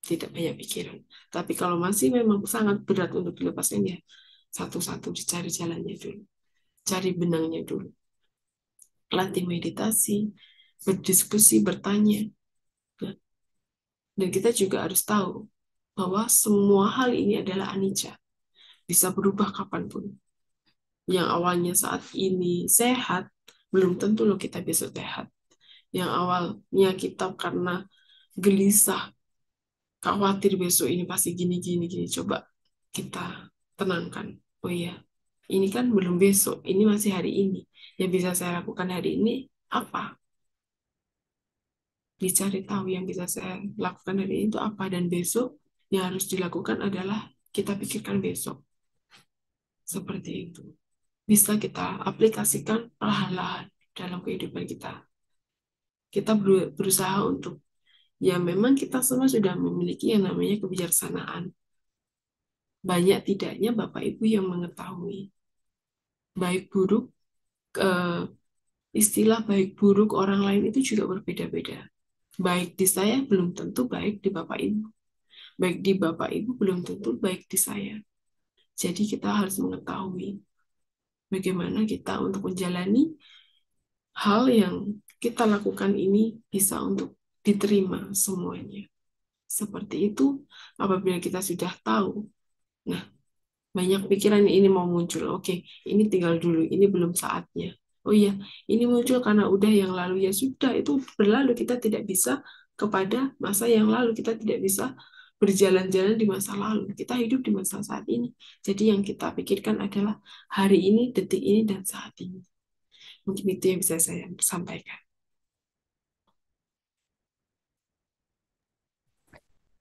Tidak banyak pikiran. Tapi kalau masih memang sangat berat untuk dilepaskan ya satu-satu dicari jalannya dulu cari benangnya dulu latih meditasi berdiskusi bertanya. Dan kita juga harus tahu bahwa semua hal ini adalah anicca. Bisa berubah kapan pun. Yang awalnya saat ini sehat belum tentu loh kita besok sehat. Yang awalnya kita karena gelisah khawatir besok ini pasti gini gini gini. Coba kita tenangkan. Oh iya ini kan belum besok ini masih hari ini yang bisa saya lakukan hari ini apa? Dicari tahu yang bisa saya lakukan hari ini itu apa. Dan besok yang harus dilakukan adalah kita pikirkan besok. Seperti itu. Bisa kita aplikasikan perlahan-lahan dalam kehidupan kita. Kita berusaha untuk ya memang kita semua sudah memiliki yang namanya kebijaksanaan. Banyak tidaknya Bapak Ibu yang mengetahui. Baik buruk eh, istilah baik buruk orang lain itu juga berbeda-beda. Baik di saya belum tentu baik di Bapak Ibu. Baik di Bapak Ibu belum tentu baik di saya. Jadi kita harus mengetahui bagaimana kita untuk menjalani hal yang kita lakukan ini bisa untuk diterima semuanya. Seperti itu apabila kita sudah tahu. Nah, banyak pikiran ini mau muncul. Oke, ini tinggal dulu, ini belum saatnya. Oh iya, ini muncul karena udah yang lalu ya sudah itu berlalu kita tidak bisa kepada masa yang lalu kita tidak bisa berjalan-jalan di masa lalu. Kita hidup di masa saat ini. Jadi yang kita pikirkan adalah hari ini, detik ini dan saat ini. Mungkin itu yang bisa saya sampaikan.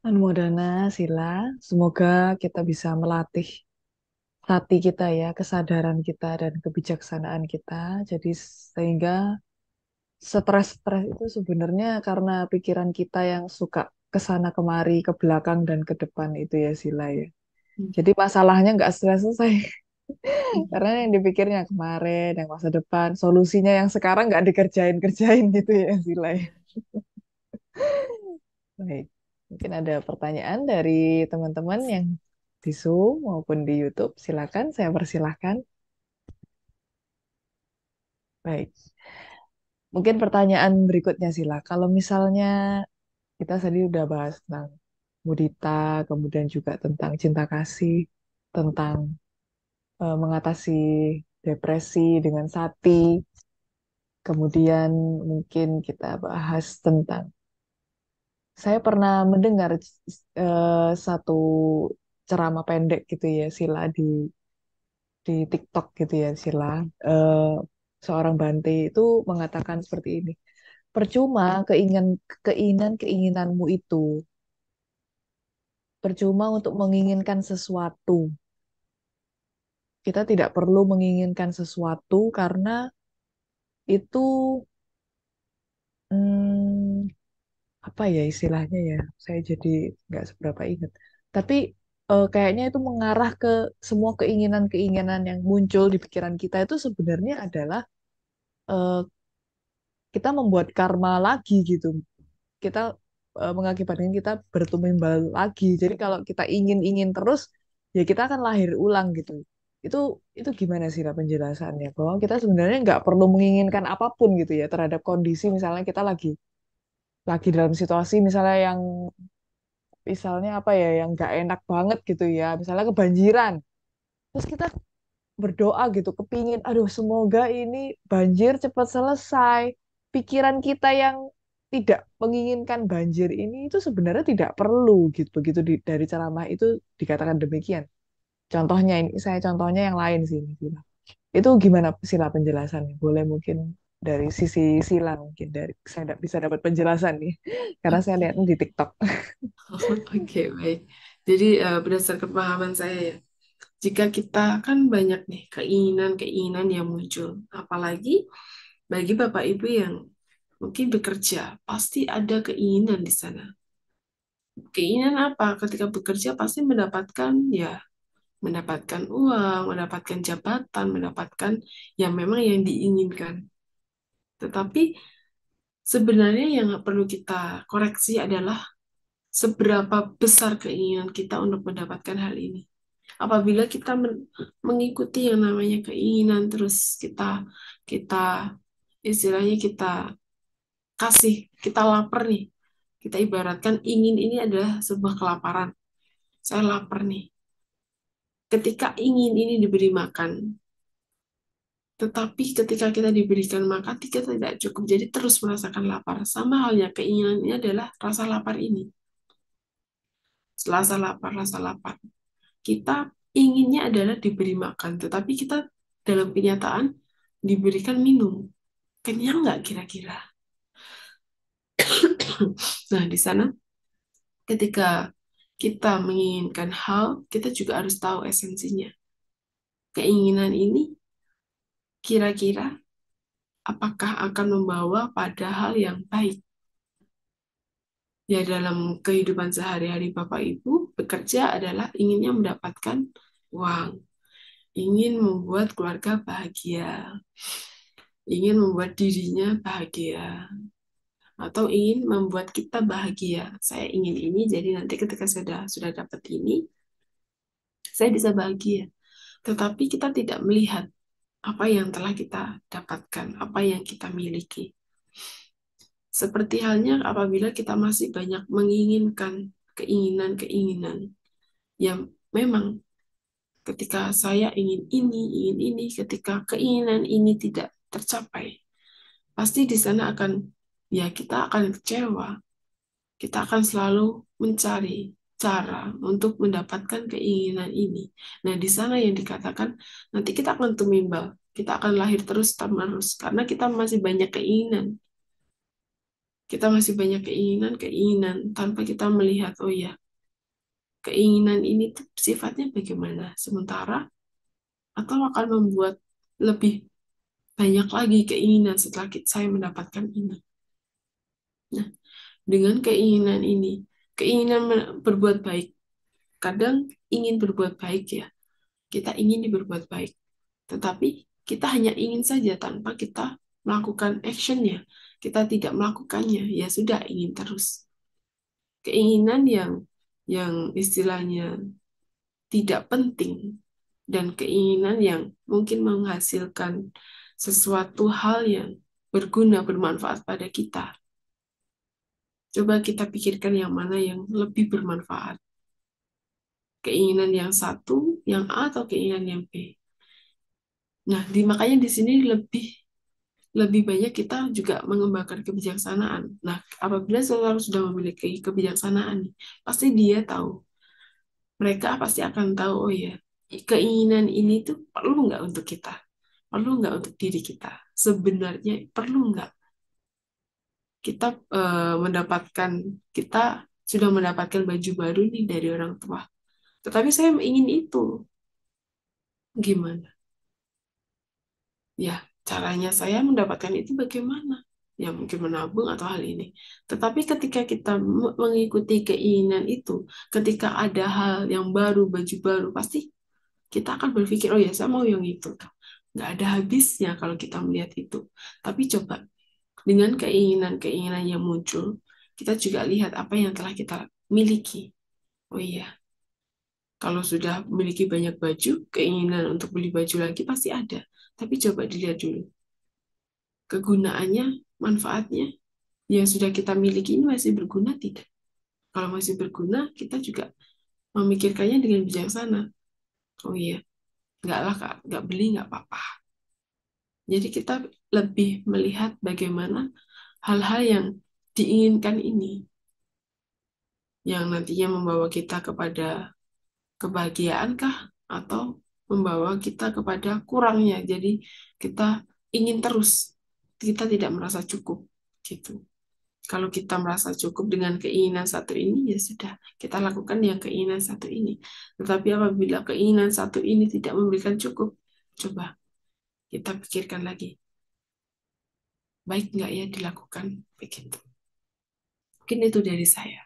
Anumodana, Sila. Semoga kita bisa melatih hati kita ya, kesadaran kita dan kebijaksanaan kita. Jadi sehingga stres-stres itu sebenarnya karena pikiran kita yang suka ke sana kemari, ke belakang dan ke depan itu ya Sila ya. Hmm. Jadi masalahnya nggak selesai. Hmm. Karena yang dipikirnya kemarin, yang masa depan, solusinya yang sekarang nggak dikerjain-kerjain gitu ya Sila ya. Baik. Mungkin ada pertanyaan dari teman-teman yang di Zoom maupun di YouTube. Silakan, saya persilahkan. Baik. Mungkin pertanyaan berikutnya sila. Kalau misalnya kita tadi udah bahas tentang mudita, kemudian juga tentang cinta kasih, tentang uh, mengatasi depresi dengan sati. Kemudian mungkin kita bahas tentang saya pernah mendengar uh, satu ceramah pendek gitu ya Sila di di TikTok gitu ya Sila. Uh, seorang Bante itu mengatakan seperti ini percuma keinginan keinginan keinginanmu itu. Percuma untuk menginginkan sesuatu. Kita tidak perlu menginginkan sesuatu karena itu hmm, apa ya istilahnya ya? Saya jadi nggak seberapa ingat. Tapi uh, kayaknya itu mengarah ke semua keinginan-keinginan yang muncul di pikiran kita itu sebenarnya adalah uh, kita membuat karma lagi gitu. Kita uh, mengakibatkan kita bertumbal lagi. Jadi kalau kita ingin-ingin terus ya kita akan lahir ulang gitu. Itu itu gimana sih lah penjelasannya? Bahwa kita sebenarnya nggak perlu menginginkan apa pun gitu ya terhadap kondisi. Misalnya kita lagi lagi dalam situasi misalnya yang misalnya apa ya yang nggak enak banget gitu ya misalnya kebanjiran. Terus kita berdoa gitu kepingin aduh semoga ini banjir cepat selesai. Pikiran kita yang tidak menginginkan banjir ini itu sebenarnya tidak perlu gitu begitu di, dari ceramah itu dikatakan demikian. Contohnya ini saya contohnya yang lain sih itu gimana sila penjelasannya? Boleh mungkin dari sisi Sila mungkin dari saya tidak bisa dapat penjelasan nih karena saya lihat di TikTok. Oke okay, baik. Jadi uh, berdasarkan pemahaman saya ya, jika kita kan banyak nih keinginan-keinginan yang muncul, apalagi bagi bapak ibu yang mungkin bekerja, pasti ada keinginan di sana. Keinginan apa? Ketika bekerja pasti mendapatkan ya mendapatkan uang, mendapatkan jabatan, mendapatkan yang memang yang diinginkan. Tetapi sebenarnya yang perlu kita koreksi adalah seberapa besar keinginan kita untuk mendapatkan hal ini. Apabila kita men- mengikuti yang namanya keinginan terus kita kita istilahnya kita kasih, kita lapar nih. Kita ibaratkan ingin ini adalah sebuah kelaparan. Saya lapar nih. Ketika ingin ini diberi makan, tetapi ketika kita diberikan makan, kita tidak cukup. Jadi terus merasakan lapar. Sama halnya keinginan ini adalah rasa lapar ini. Rasa lapar, rasa lapar. Kita inginnya adalah diberi makan, tetapi kita dalam kenyataan diberikan minum. Kenyang nggak kira-kira? Nah, di sana ketika kita menginginkan hal, kita juga harus tahu esensinya. Keinginan ini kira-kira apakah akan membawa pada hal yang baik? Ya, dalam kehidupan sehari-hari Bapak Ibu, bekerja adalah inginnya mendapatkan uang, ingin membuat keluarga bahagia, ingin membuat dirinya bahagia, atau ingin membuat kita bahagia. Saya ingin ini, jadi nanti ketika sudah sudah dapat ini, saya bisa bahagia. Tetapi kita tidak melihat apa yang telah kita dapatkan, apa yang kita miliki. Seperti halnya apabila kita masih banyak menginginkan keinginan-keinginan yang memang ketika saya ingin ini, ingin ini, ketika keinginan ini tidak tercapai, pasti di sana akan, ya kita akan kecewa. Kita akan selalu mencari cara untuk mendapatkan keinginan ini. Nah, di sana yang dikatakan, nanti kita akan tumimbal, kita akan lahir terus terus karena kita masih banyak keinginan. Kita masih banyak keinginan-keinginan tanpa kita melihat, oh ya, keinginan ini tuh sifatnya bagaimana. Sementara, atau akan membuat lebih banyak lagi keinginan setelah saya mendapatkan ini. Nah, dengan keinginan ini, keinginan berbuat baik, kadang ingin berbuat baik ya, kita ingin berbuat baik, tetapi kita hanya ingin saja tanpa kita melakukan actionnya, kita tidak melakukannya, ya sudah ingin terus. Keinginan yang yang istilahnya tidak penting dan keinginan yang mungkin menghasilkan sesuatu hal yang berguna, bermanfaat pada kita. Coba kita pikirkan yang mana yang lebih bermanfaat. Keinginan yang satu, yang A atau keinginan yang B. Nah, di, makanya di sini lebih lebih banyak kita juga mengembangkan kebijaksanaan. Nah, apabila seseorang sudah memiliki kebijaksanaan, pasti dia tahu. Mereka pasti akan tahu, oh ya, keinginan ini tuh perlu nggak untuk kita? Perlu nggak untuk diri kita? Sebenarnya perlu nggak? Kita uh, mendapatkan, kita sudah mendapatkan baju baru nih dari orang tua. Tetapi saya ingin itu. Gimana? Ya, caranya saya mendapatkan itu bagaimana? Ya mungkin menabung atau hal ini. Tetapi ketika kita mengikuti keinginan itu, ketika ada hal yang baru, baju baru, pasti kita akan berpikir, oh ya saya mau yang itu. Nggak ada habisnya kalau kita melihat itu. Tapi coba, dengan keinginan-keinginan yang muncul, kita juga lihat apa yang telah kita miliki. Oh iya, kalau sudah memiliki banyak baju, keinginan untuk beli baju lagi pasti ada. Tapi coba dilihat dulu. Kegunaannya, manfaatnya, yang sudah kita miliki ini masih berguna tidak? Kalau masih berguna, kita juga memikirkannya dengan bijaksana. Oh iya, nggak lah kak, nggak beli nggak apa-apa. Jadi kita lebih melihat bagaimana hal-hal yang diinginkan ini, yang nantinya membawa kita kepada kebahagiaankah atau membawa kita kepada kurangnya. Jadi kita ingin terus, kita tidak merasa cukup gitu. Kalau kita merasa cukup dengan keinginan satu ini, ya sudah, kita lakukan yang keinginan satu ini. Tetapi apabila keinginan satu ini tidak memberikan cukup, coba kita pikirkan lagi. Baik nggak ya dilakukan begitu. Mungkin itu dari saya.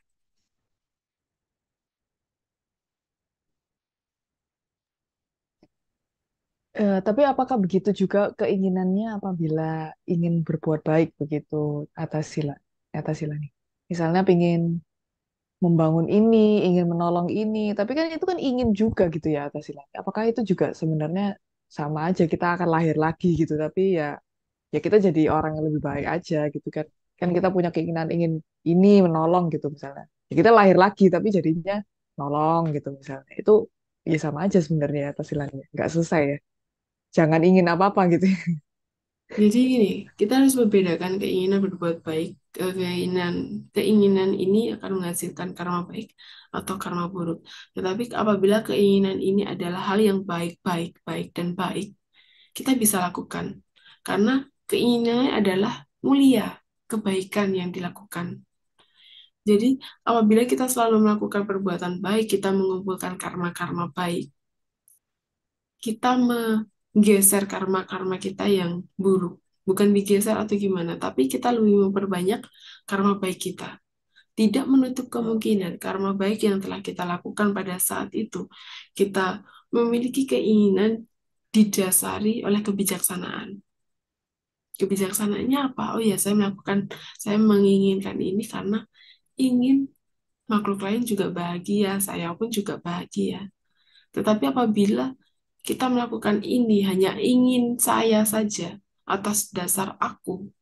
Eh, tapi apakah begitu juga keinginannya apabila ingin berbuat baik begitu atas sila atas sila nih? Misalnya ingin membangun ini, ingin menolong ini, tapi kan itu kan ingin juga gitu ya atas ilahi. Apakah itu juga sebenarnya sama aja kita akan lahir lagi gitu, tapi ya ya kita jadi orang yang lebih baik aja gitu kan. Kan kita punya keinginan ingin ini menolong gitu misalnya. Ya kita lahir lagi tapi jadinya nolong gitu misalnya. Itu ya sama aja sebenarnya atas ilahnya. Nggak selesai ya. Jangan ingin apa-apa gitu. Jadi gini, kita harus membedakan keinginan berbuat baik, keinginan keinginan ini akan menghasilkan karma baik atau karma buruk. Tetapi apabila keinginan ini adalah hal yang baik, baik, baik dan baik, kita bisa lakukan. Karena keinginannya adalah mulia, kebaikan yang dilakukan. Jadi apabila kita selalu melakukan perbuatan baik, kita mengumpulkan karma-karma baik. Kita menggeser karma-karma kita yang buruk bukan digeser atau gimana, tapi kita lebih memperbanyak karma baik kita. Tidak menutup kemungkinan karma baik yang telah kita lakukan pada saat itu, kita memiliki keinginan didasari oleh kebijaksanaan. Kebijaksanaannya apa? Oh ya, saya melakukan, saya menginginkan ini karena ingin makhluk lain juga bahagia, saya pun juga bahagia. Tetapi apabila kita melakukan ini hanya ingin saya saja, atas dasar aku,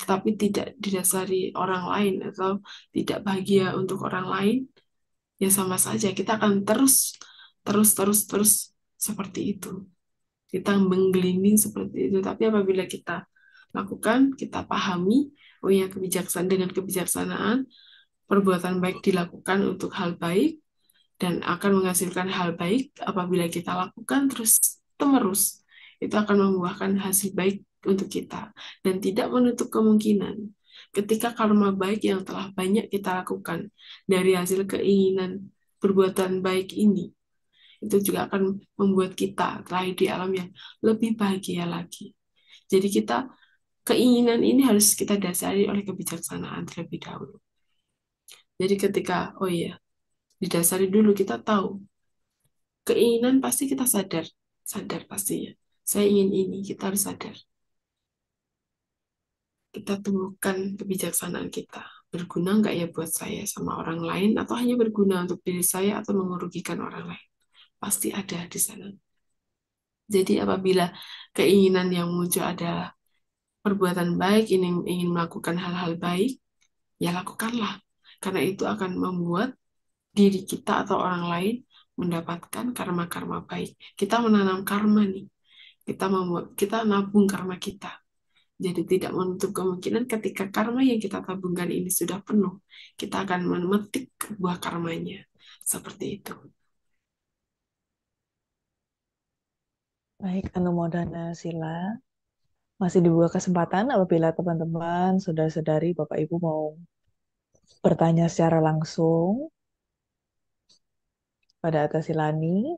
tetapi tidak didasari orang lain atau tidak bahagia untuk orang lain, ya sama saja kita akan terus, terus, terus, terus seperti itu. Kita menggelinding seperti itu. Tapi apabila kita lakukan, kita pahami, oh ya kebijaksanaan dengan kebijaksanaan, perbuatan baik dilakukan untuk hal baik dan akan menghasilkan hal baik apabila kita lakukan terus terus itu akan membuahkan hasil baik untuk kita dan tidak menutup kemungkinan ketika karma baik yang telah banyak kita lakukan dari hasil keinginan perbuatan baik ini itu juga akan membuat kita terakhir di alam yang lebih bahagia lagi. Jadi kita keinginan ini harus kita dasari oleh kebijaksanaan terlebih dahulu. Jadi ketika oh iya didasari dulu kita tahu keinginan pasti kita sadar sadar pastinya saya ingin ini kita harus sadar kita temukan kebijaksanaan kita. Berguna nggak ya buat saya sama orang lain, atau hanya berguna untuk diri saya atau merugikan orang lain? Pasti ada di sana. Jadi apabila keinginan yang muncul adalah perbuatan baik, ingin, ingin melakukan hal-hal baik, ya lakukanlah. Karena itu akan membuat diri kita atau orang lain mendapatkan karma-karma baik. Kita menanam karma nih. Kita membuat kita nabung karma kita jadi tidak menutup kemungkinan ketika karma yang kita tabungkan ini sudah penuh, kita akan memetik buah karmanya. Seperti itu. Baik, Anumodana Sila. Masih dibuka kesempatan apabila teman-teman, saudara-saudari, Bapak Ibu mau bertanya secara langsung pada Atas Silani.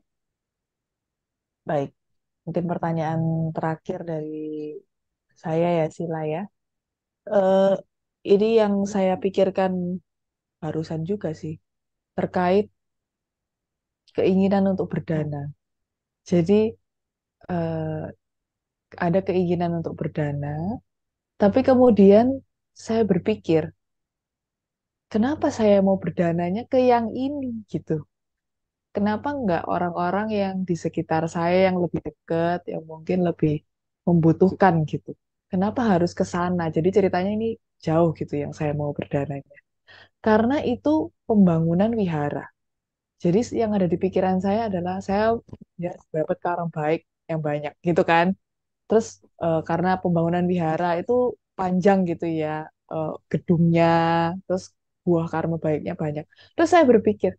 Baik, mungkin pertanyaan terakhir dari saya ya Sila ya. Uh, ini yang saya pikirkan barusan juga sih terkait keinginan untuk berdana. Jadi uh, ada keinginan untuk berdana, tapi kemudian saya berpikir, kenapa saya mau berdananya ke yang ini gitu? Kenapa nggak orang-orang yang di sekitar saya yang lebih dekat, yang mungkin lebih membutuhkan gitu? Kenapa harus ke sana? Jadi ceritanya ini jauh gitu yang saya mau berdananya. Karena itu pembangunan wihara. Jadi yang ada di pikiran saya adalah saya ya dapat karang baik yang banyak gitu kan. Terus uh, karena pembangunan wihara itu panjang gitu ya uh, gedungnya, terus buah karma baiknya banyak. Terus saya berpikir,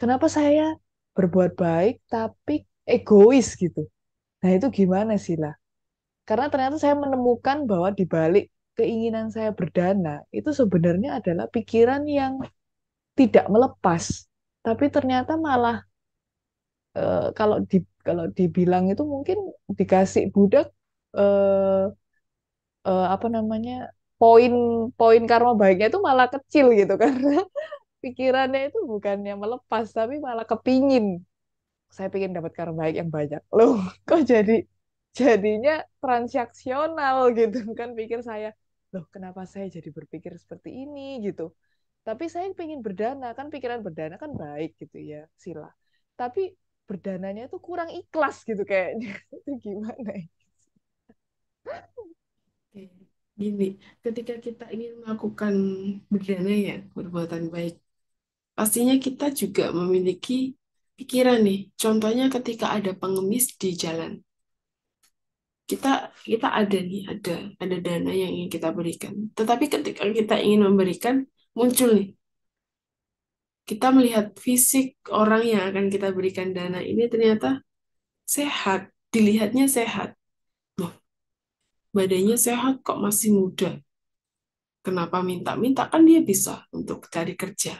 kenapa saya berbuat baik tapi egois gitu? Nah itu gimana sih lah? Karena ternyata saya menemukan bahwa di balik keinginan saya berdana itu sebenarnya adalah pikiran yang tidak melepas, tapi ternyata malah e, kalau di kalau dibilang itu mungkin dikasih budak e, e, apa namanya poin poin karma baiknya itu malah kecil gitu. Karena pikirannya itu bukannya melepas tapi malah kepingin. Saya pengen dapat karma baik yang banyak. Loh kok jadi jadinya transaksional gitu kan pikir saya loh kenapa saya jadi berpikir seperti ini gitu Tapi saya pengen berdana, kan pikiran berdana kan baik gitu ya, sila. Tapi berdananya itu kurang ikhlas gitu kayaknya. Itu gimana ya? Gini, ketika kita ingin melakukan berdana ya, perbuatan baik, pastinya kita juga memiliki pikiran nih. Contohnya ketika ada pengemis di jalan, kita kita ada nih, ada ada dana yang ingin kita berikan. Tetapi ketika kita ingin memberikan, muncul nih, kita melihat fisik orang yang akan kita berikan dana ini ternyata sehat, dilihatnya sehat. Loh, badannya sehat kok masih muda. Kenapa minta-minta? Kan dia bisa untuk cari kerja.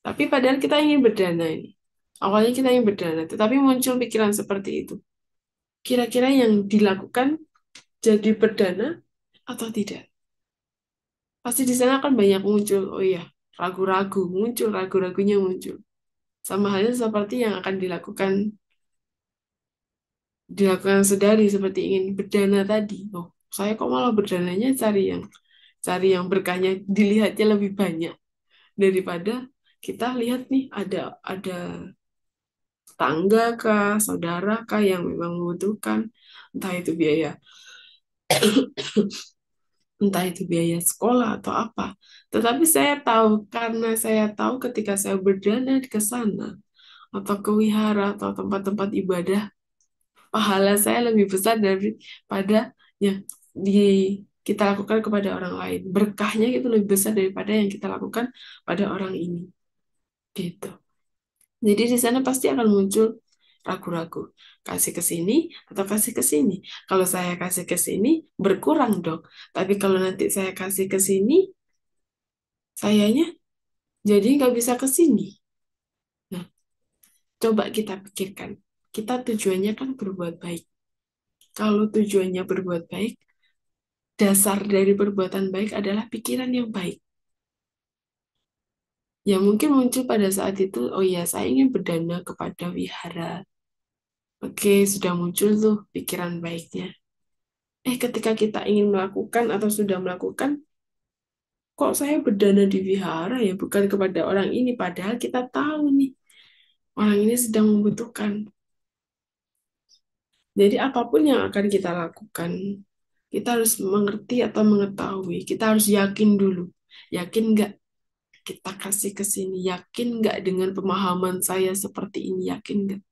Tapi padahal kita ingin berdana ini. Awalnya kita ingin berdana, tetapi muncul pikiran seperti itu. Kira-kira yang dilakukan jadi berdana atau tidak? Pasti di sana akan banyak muncul, oh iya, ragu-ragu, muncul, ragu-ragunya muncul. Sama halnya seperti yang akan dilakukan dilakukan sedari seperti ingin berdana tadi. Oh, saya kok malah berdananya cari yang cari yang berkahnya dilihatnya lebih banyak daripada kita lihat nih ada ada tangga kah, saudara kah yang memang membutuhkan entah itu biaya entah itu biaya sekolah atau apa. Tetapi saya tahu karena saya tahu ketika saya berdana ke sana atau ke wihara atau tempat-tempat ibadah pahala saya lebih besar daripada yang di kita lakukan kepada orang lain. Berkahnya itu lebih besar daripada yang kita lakukan pada orang ini. Gitu. Jadi di sana pasti akan muncul ragu-ragu. Kasih ke sini atau kasih ke sini. Kalau saya kasih ke sini, berkurang dong. Tapi kalau nanti saya kasih ke sini, sayanya jadi nggak bisa ke sini. Nah, coba kita pikirkan. Kita tujuannya kan berbuat baik. Kalau tujuannya berbuat baik, dasar dari perbuatan baik adalah pikiran yang baik. Ya mungkin muncul pada saat itu, oh ya saya ingin berdana kepada wihara. Oke, sudah muncul tuh pikiran baiknya. Eh, ketika kita ingin melakukan atau sudah melakukan, kok saya berdana di wihara ya, bukan kepada orang ini, padahal kita tahu nih, orang ini sedang membutuhkan. Jadi apa pun yang akan kita lakukan, kita harus mengerti atau mengetahui, kita harus yakin dulu. Yakin nggak kita kasih ke sini? Yakin nggak dengan pemahaman saya seperti ini? Yakin nggak?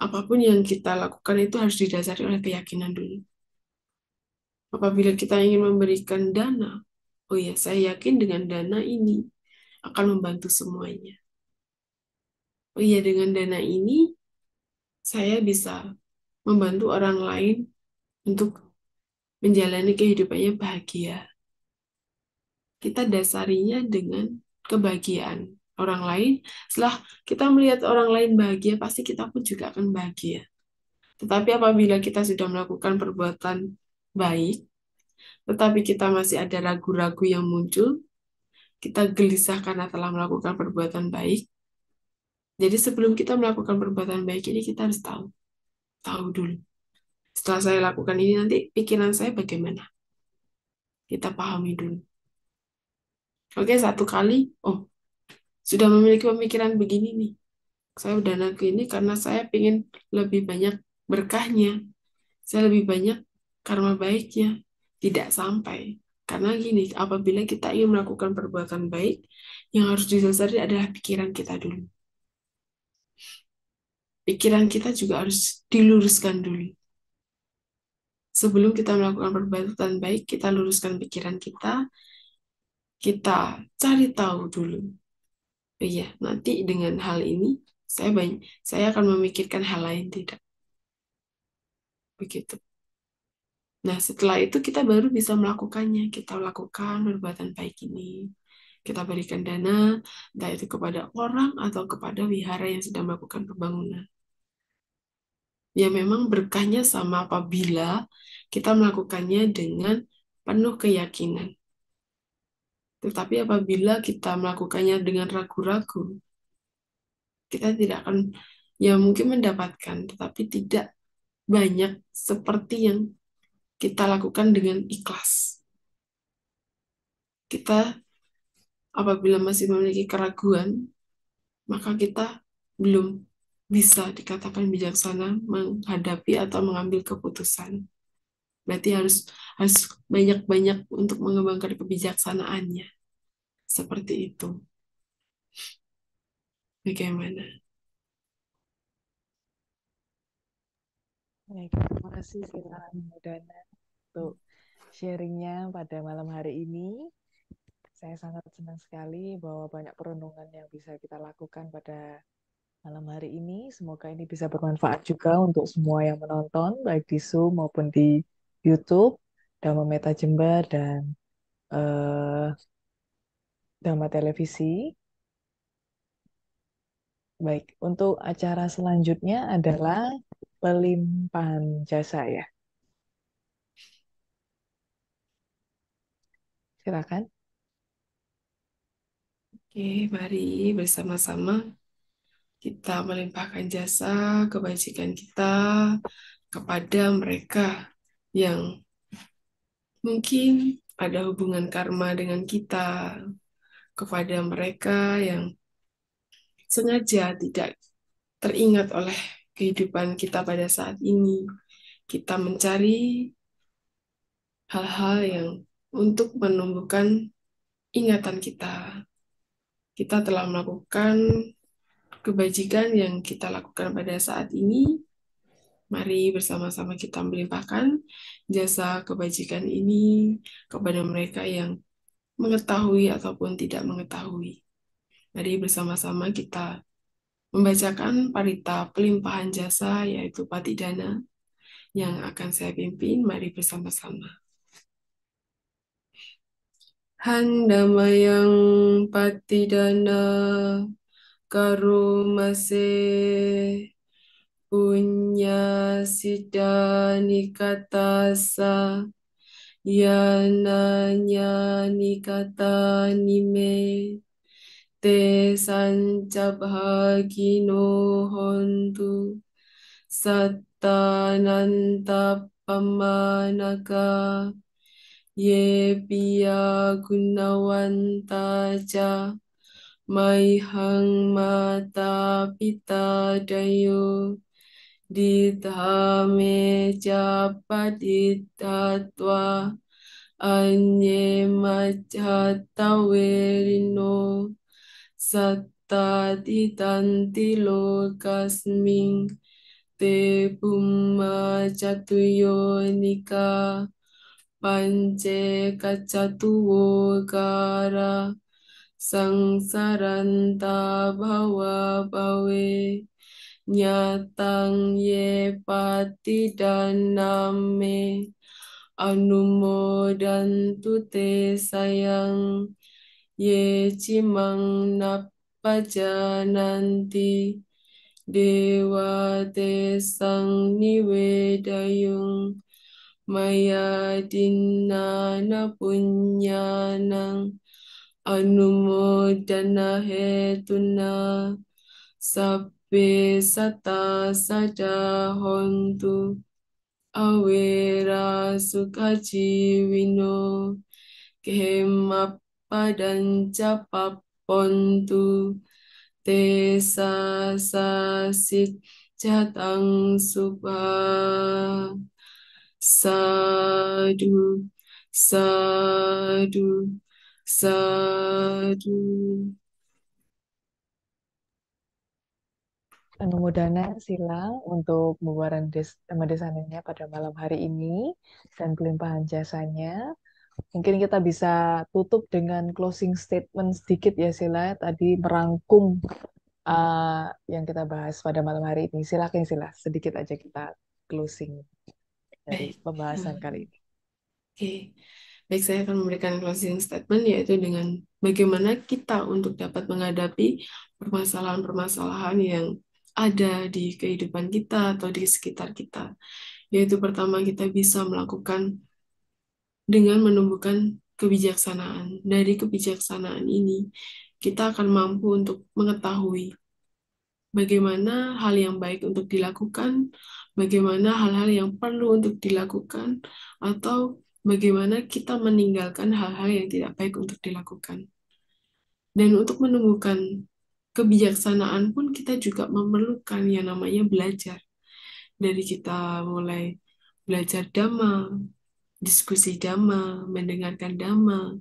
Apa pun yang kita lakukan itu harus didasari oleh keyakinan dulu. Apabila kita ingin memberikan dana, oh ya, saya yakin dengan dana ini akan membantu semuanya. Oh iya, dengan dana ini saya bisa membantu orang lain untuk menjalani kehidupannya bahagia. Kita dasarinya dengan kebahagiaan orang lain. Setelah kita melihat orang lain bahagia, pasti kita pun juga akan bahagia. Tetapi apabila kita sudah melakukan perbuatan baik, tetapi kita masih ada ragu-ragu yang muncul, kita gelisah karena telah melakukan perbuatan baik. Jadi sebelum kita melakukan perbuatan baik ini, kita harus tahu. Tahu dulu. Setelah saya lakukan ini, nanti pikiran saya bagaimana? Kita pahami dulu. Oke, satu kali, oh, sudah memiliki pemikiran begini nih. Saya udah naku ini karena saya ingin lebih banyak berkahnya. Saya lebih banyak karma baiknya. Tidak sampai. Karena gini, apabila kita ingin melakukan perbuatan baik, yang harus disasari adalah pikiran kita dulu. Pikiran kita juga harus diluruskan dulu. Sebelum kita melakukan perbuatan baik, kita luruskan pikiran kita, kita cari tahu dulu. Iya, nanti dengan hal ini saya banyak, saya akan memikirkan hal lain tidak. Begitu. Nah, setelah itu kita baru bisa melakukannya. Kita lakukan perbuatan baik ini. Kita berikan dana, entah itu kepada orang atau kepada wihara yang sedang melakukan pembangunan. Ya memang berkahnya sama apabila kita melakukannya dengan penuh keyakinan. Tetapi apabila kita melakukannya dengan ragu-ragu, kita tidak akan ya mungkin mendapatkan, tetapi tidak banyak seperti yang kita lakukan dengan ikhlas. Kita apabila masih memiliki keraguan, maka kita belum bisa dikatakan bijaksana menghadapi atau mengambil keputusan. Berarti harus harus banyak-banyak untuk mengembangkan kebijaksanaannya. Seperti itu. Bagaimana? Baik, terima kasih Sila Mudana untuk sharingnya pada malam hari ini. Saya sangat senang sekali bahwa banyak perenungan yang bisa kita lakukan pada malam hari ini. Semoga ini bisa bermanfaat juga untuk semua yang menonton, baik di Zoom maupun di YouTube, Dhamma Meta Jember, dan uh, Dhamma Televisi. Baik, untuk acara selanjutnya adalah pelimpahan jasa ya. Silakan. Oke, mari bersama-sama kita melimpahkan jasa kebajikan kita kepada mereka yang mungkin ada hubungan karma dengan kita, kepada mereka yang sengaja tidak teringat oleh kehidupan kita pada saat ini. Kita mencari hal-hal yang untuk menumbuhkan ingatan kita. Kita telah melakukan kebajikan yang kita lakukan pada saat ini. Mari bersama-sama kita melimpahkan jasa kebajikan ini kepada mereka yang mengetahui ataupun tidak mengetahui. Mari bersama-sama kita membacakan parita pelimpahan jasa yaitu patidana yang akan saya pimpin. Mari bersama-sama. Handamayang patidana karumase punya sida nikatasa yananya nikata nime te sancabhagino hontu sattananta pamanaka ye piya gunawanta ja maihang mata pita dayo didhame japadithatva anye majhatawerino satta ditanti lokasming te bumma jatuyo nika pance kacatuwo gara sangsaranta bhawa bawe nyatang ye pati daname anumodantu te sayang ye cimang napajananti dewa te sang niwedayung maya dinana punyanang anumodana hetuna sabbe sata sada hontu awera sukajiwino kemapadanca papontu tesa sasit jatang sadu sadu sadu Anumodana Sila untuk pembubaran des desainnya pada malam hari ini dan pelimpahan jasanya. Mungkin kita bisa tutup dengan closing statement sedikit ya Sila, tadi merangkum uh, yang kita bahas pada malam hari ini. Silakan Sila, sedikit aja kita closing dari pembahasan kali ini. Oke, okay. baik saya akan memberikan closing statement yaitu dengan bagaimana kita untuk dapat menghadapi permasalahan-permasalahan yang ada di kehidupan kita atau di sekitar kita. Yaitu pertama kita bisa melakukan dengan menumbuhkan kebijaksanaan. Dari kebijaksanaan ini, kita akan mampu untuk mengetahui bagaimana hal yang baik untuk dilakukan, bagaimana hal-hal yang perlu untuk dilakukan, atau bagaimana kita meninggalkan hal-hal yang tidak baik untuk dilakukan. Dan untuk menemukan kebijaksanaan pun kita juga memerlukan yang namanya belajar. Dari kita mulai belajar dhamma, diskusi dhamma, mendengarkan dhamma,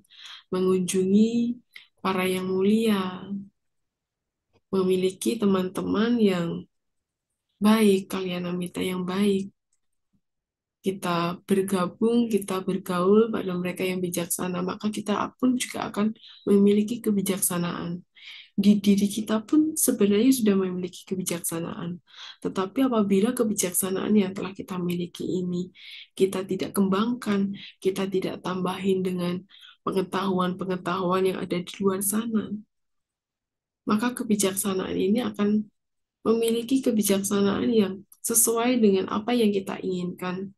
mengunjungi para yang mulia, memiliki teman-teman yang baik, kalian amita yang baik. Kita bergabung, kita bergaul pada mereka yang bijaksana, maka kita pun juga akan memiliki kebijaksanaan di diri kita pun sebenarnya sudah memiliki kebijaksanaan. Tetapi apabila kebijaksanaan yang telah kita miliki ini kita tidak kembangkan, kita tidak tambahin dengan pengetahuan-pengetahuan yang ada di luar sana, maka kebijaksanaan ini akan memiliki kebijaksanaan yang sesuai dengan apa yang kita inginkan.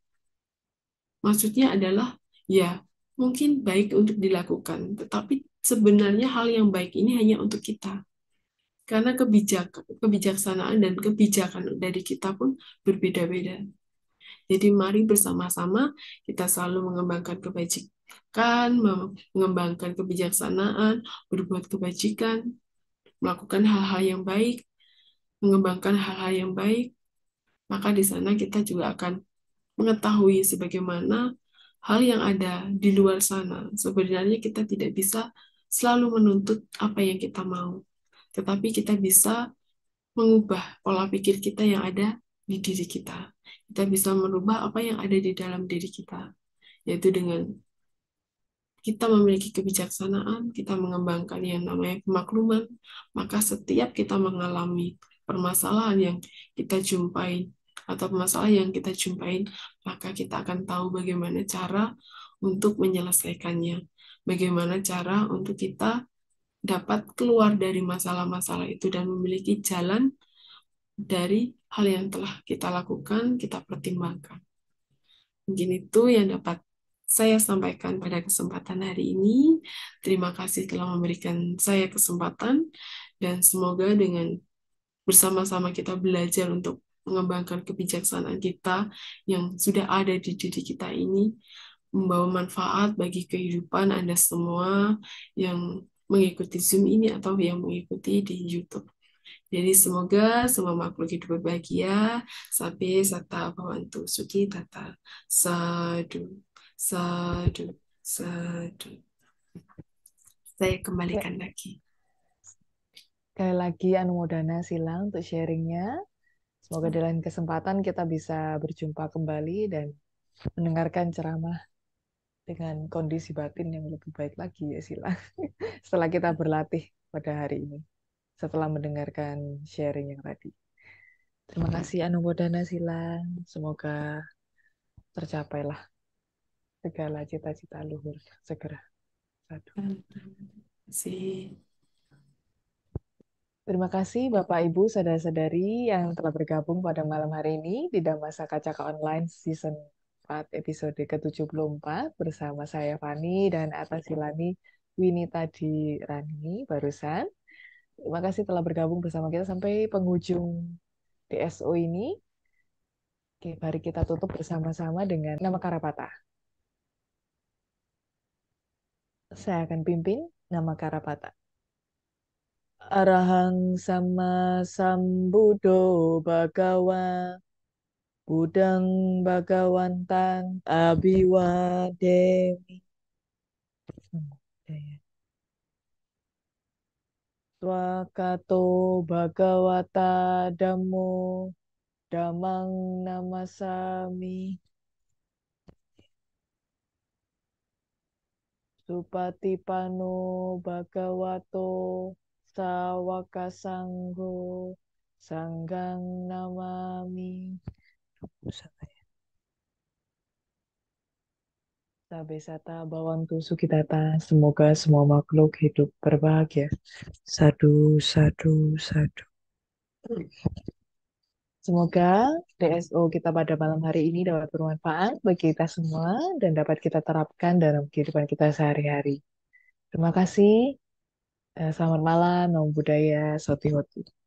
Maksudnya adalah, ya, mungkin baik untuk dilakukan, tetapi sebenarnya hal yang baik ini hanya untuk kita. Karena kebijak, kebijaksanaan dan kebijakan dari kita pun berbeda-beda. Jadi mari bersama-sama kita selalu mengembangkan kebajikan, mengembangkan kebijaksanaan, berbuat kebajikan, melakukan hal-hal yang baik, mengembangkan hal-hal yang baik, maka di sana kita juga akan mengetahui sebagaimana hal yang ada di luar sana. Sebenarnya kita tidak bisa selalu menuntut apa yang kita mau, tetapi kita bisa mengubah pola pikir kita yang ada di diri kita. Kita bisa merubah apa yang ada di dalam diri kita, yaitu dengan kita memiliki kebijaksanaan, kita mengembangkan yang namanya kemakluman, maka setiap kita mengalami permasalahan yang kita jumpai atau permasalahan yang kita jumpai, maka kita akan tahu bagaimana cara untuk menyelesaikannya, bagaimana cara untuk kita dapat keluar dari masalah-masalah itu dan memiliki jalan dari hal yang telah kita lakukan, kita pertimbangkan. Mungkin itu yang dapat saya sampaikan pada kesempatan hari ini. Terima kasih telah memberikan saya kesempatan dan semoga dengan bersama-sama kita belajar untuk mengembangkan kebijaksanaan kita yang sudah ada di diri kita ini membawa manfaat bagi kehidupan Anda semua yang mengikuti Zoom ini atau yang mengikuti di YouTube. Jadi semoga semua makhluk hidup berbahagia. Sampai sata bawantu suki tata. Sadu. Sadu, sadu. Saya kembalikan ya. lagi. Sekali lagi Anumodana Silang untuk sharingnya. Semoga di lain kesempatan kita bisa berjumpa kembali dan mendengarkan ceramah dengan kondisi batin yang lebih baik lagi ya Silang. Setelah kita berlatih pada hari ini. Setelah mendengarkan sharing yang tadi. Terima kasih Anumodana Silang. Semoga tercapailah segala cita-cita luhur segera. Satu. Terima kasih Bapak Ibu saudara-saudari yang telah bergabung pada malam hari ini di Damasa Kacaka Online Season 4 episode ke-74 bersama saya Fani dan Atas Silani Winita di Rani barusan. Terima kasih telah bergabung bersama kita sampai penghujung DSO ini. Oke, mari kita tutup bersama-sama dengan nama Karapata. Saya akan pimpin nama Karapata. Arahang sama sambudo bagawa budang bagawantan abiwademi. Swakato Bhagawata Damo Damang Namasami. Supatipano Bhagavato Sawakasanggo Sanggang Namami Sabesata Bawantu Sukitata Semoga semua makhluk hidup berbahagia Sadu, sadu, sadu Semoga DSO kita pada malam hari ini dapat bermanfaat bagi kita semua dan dapat kita terapkan dalam kehidupan kita sehari-hari. Terima kasih. Eh, selamat malam, Om Budaya, Soti Hoti.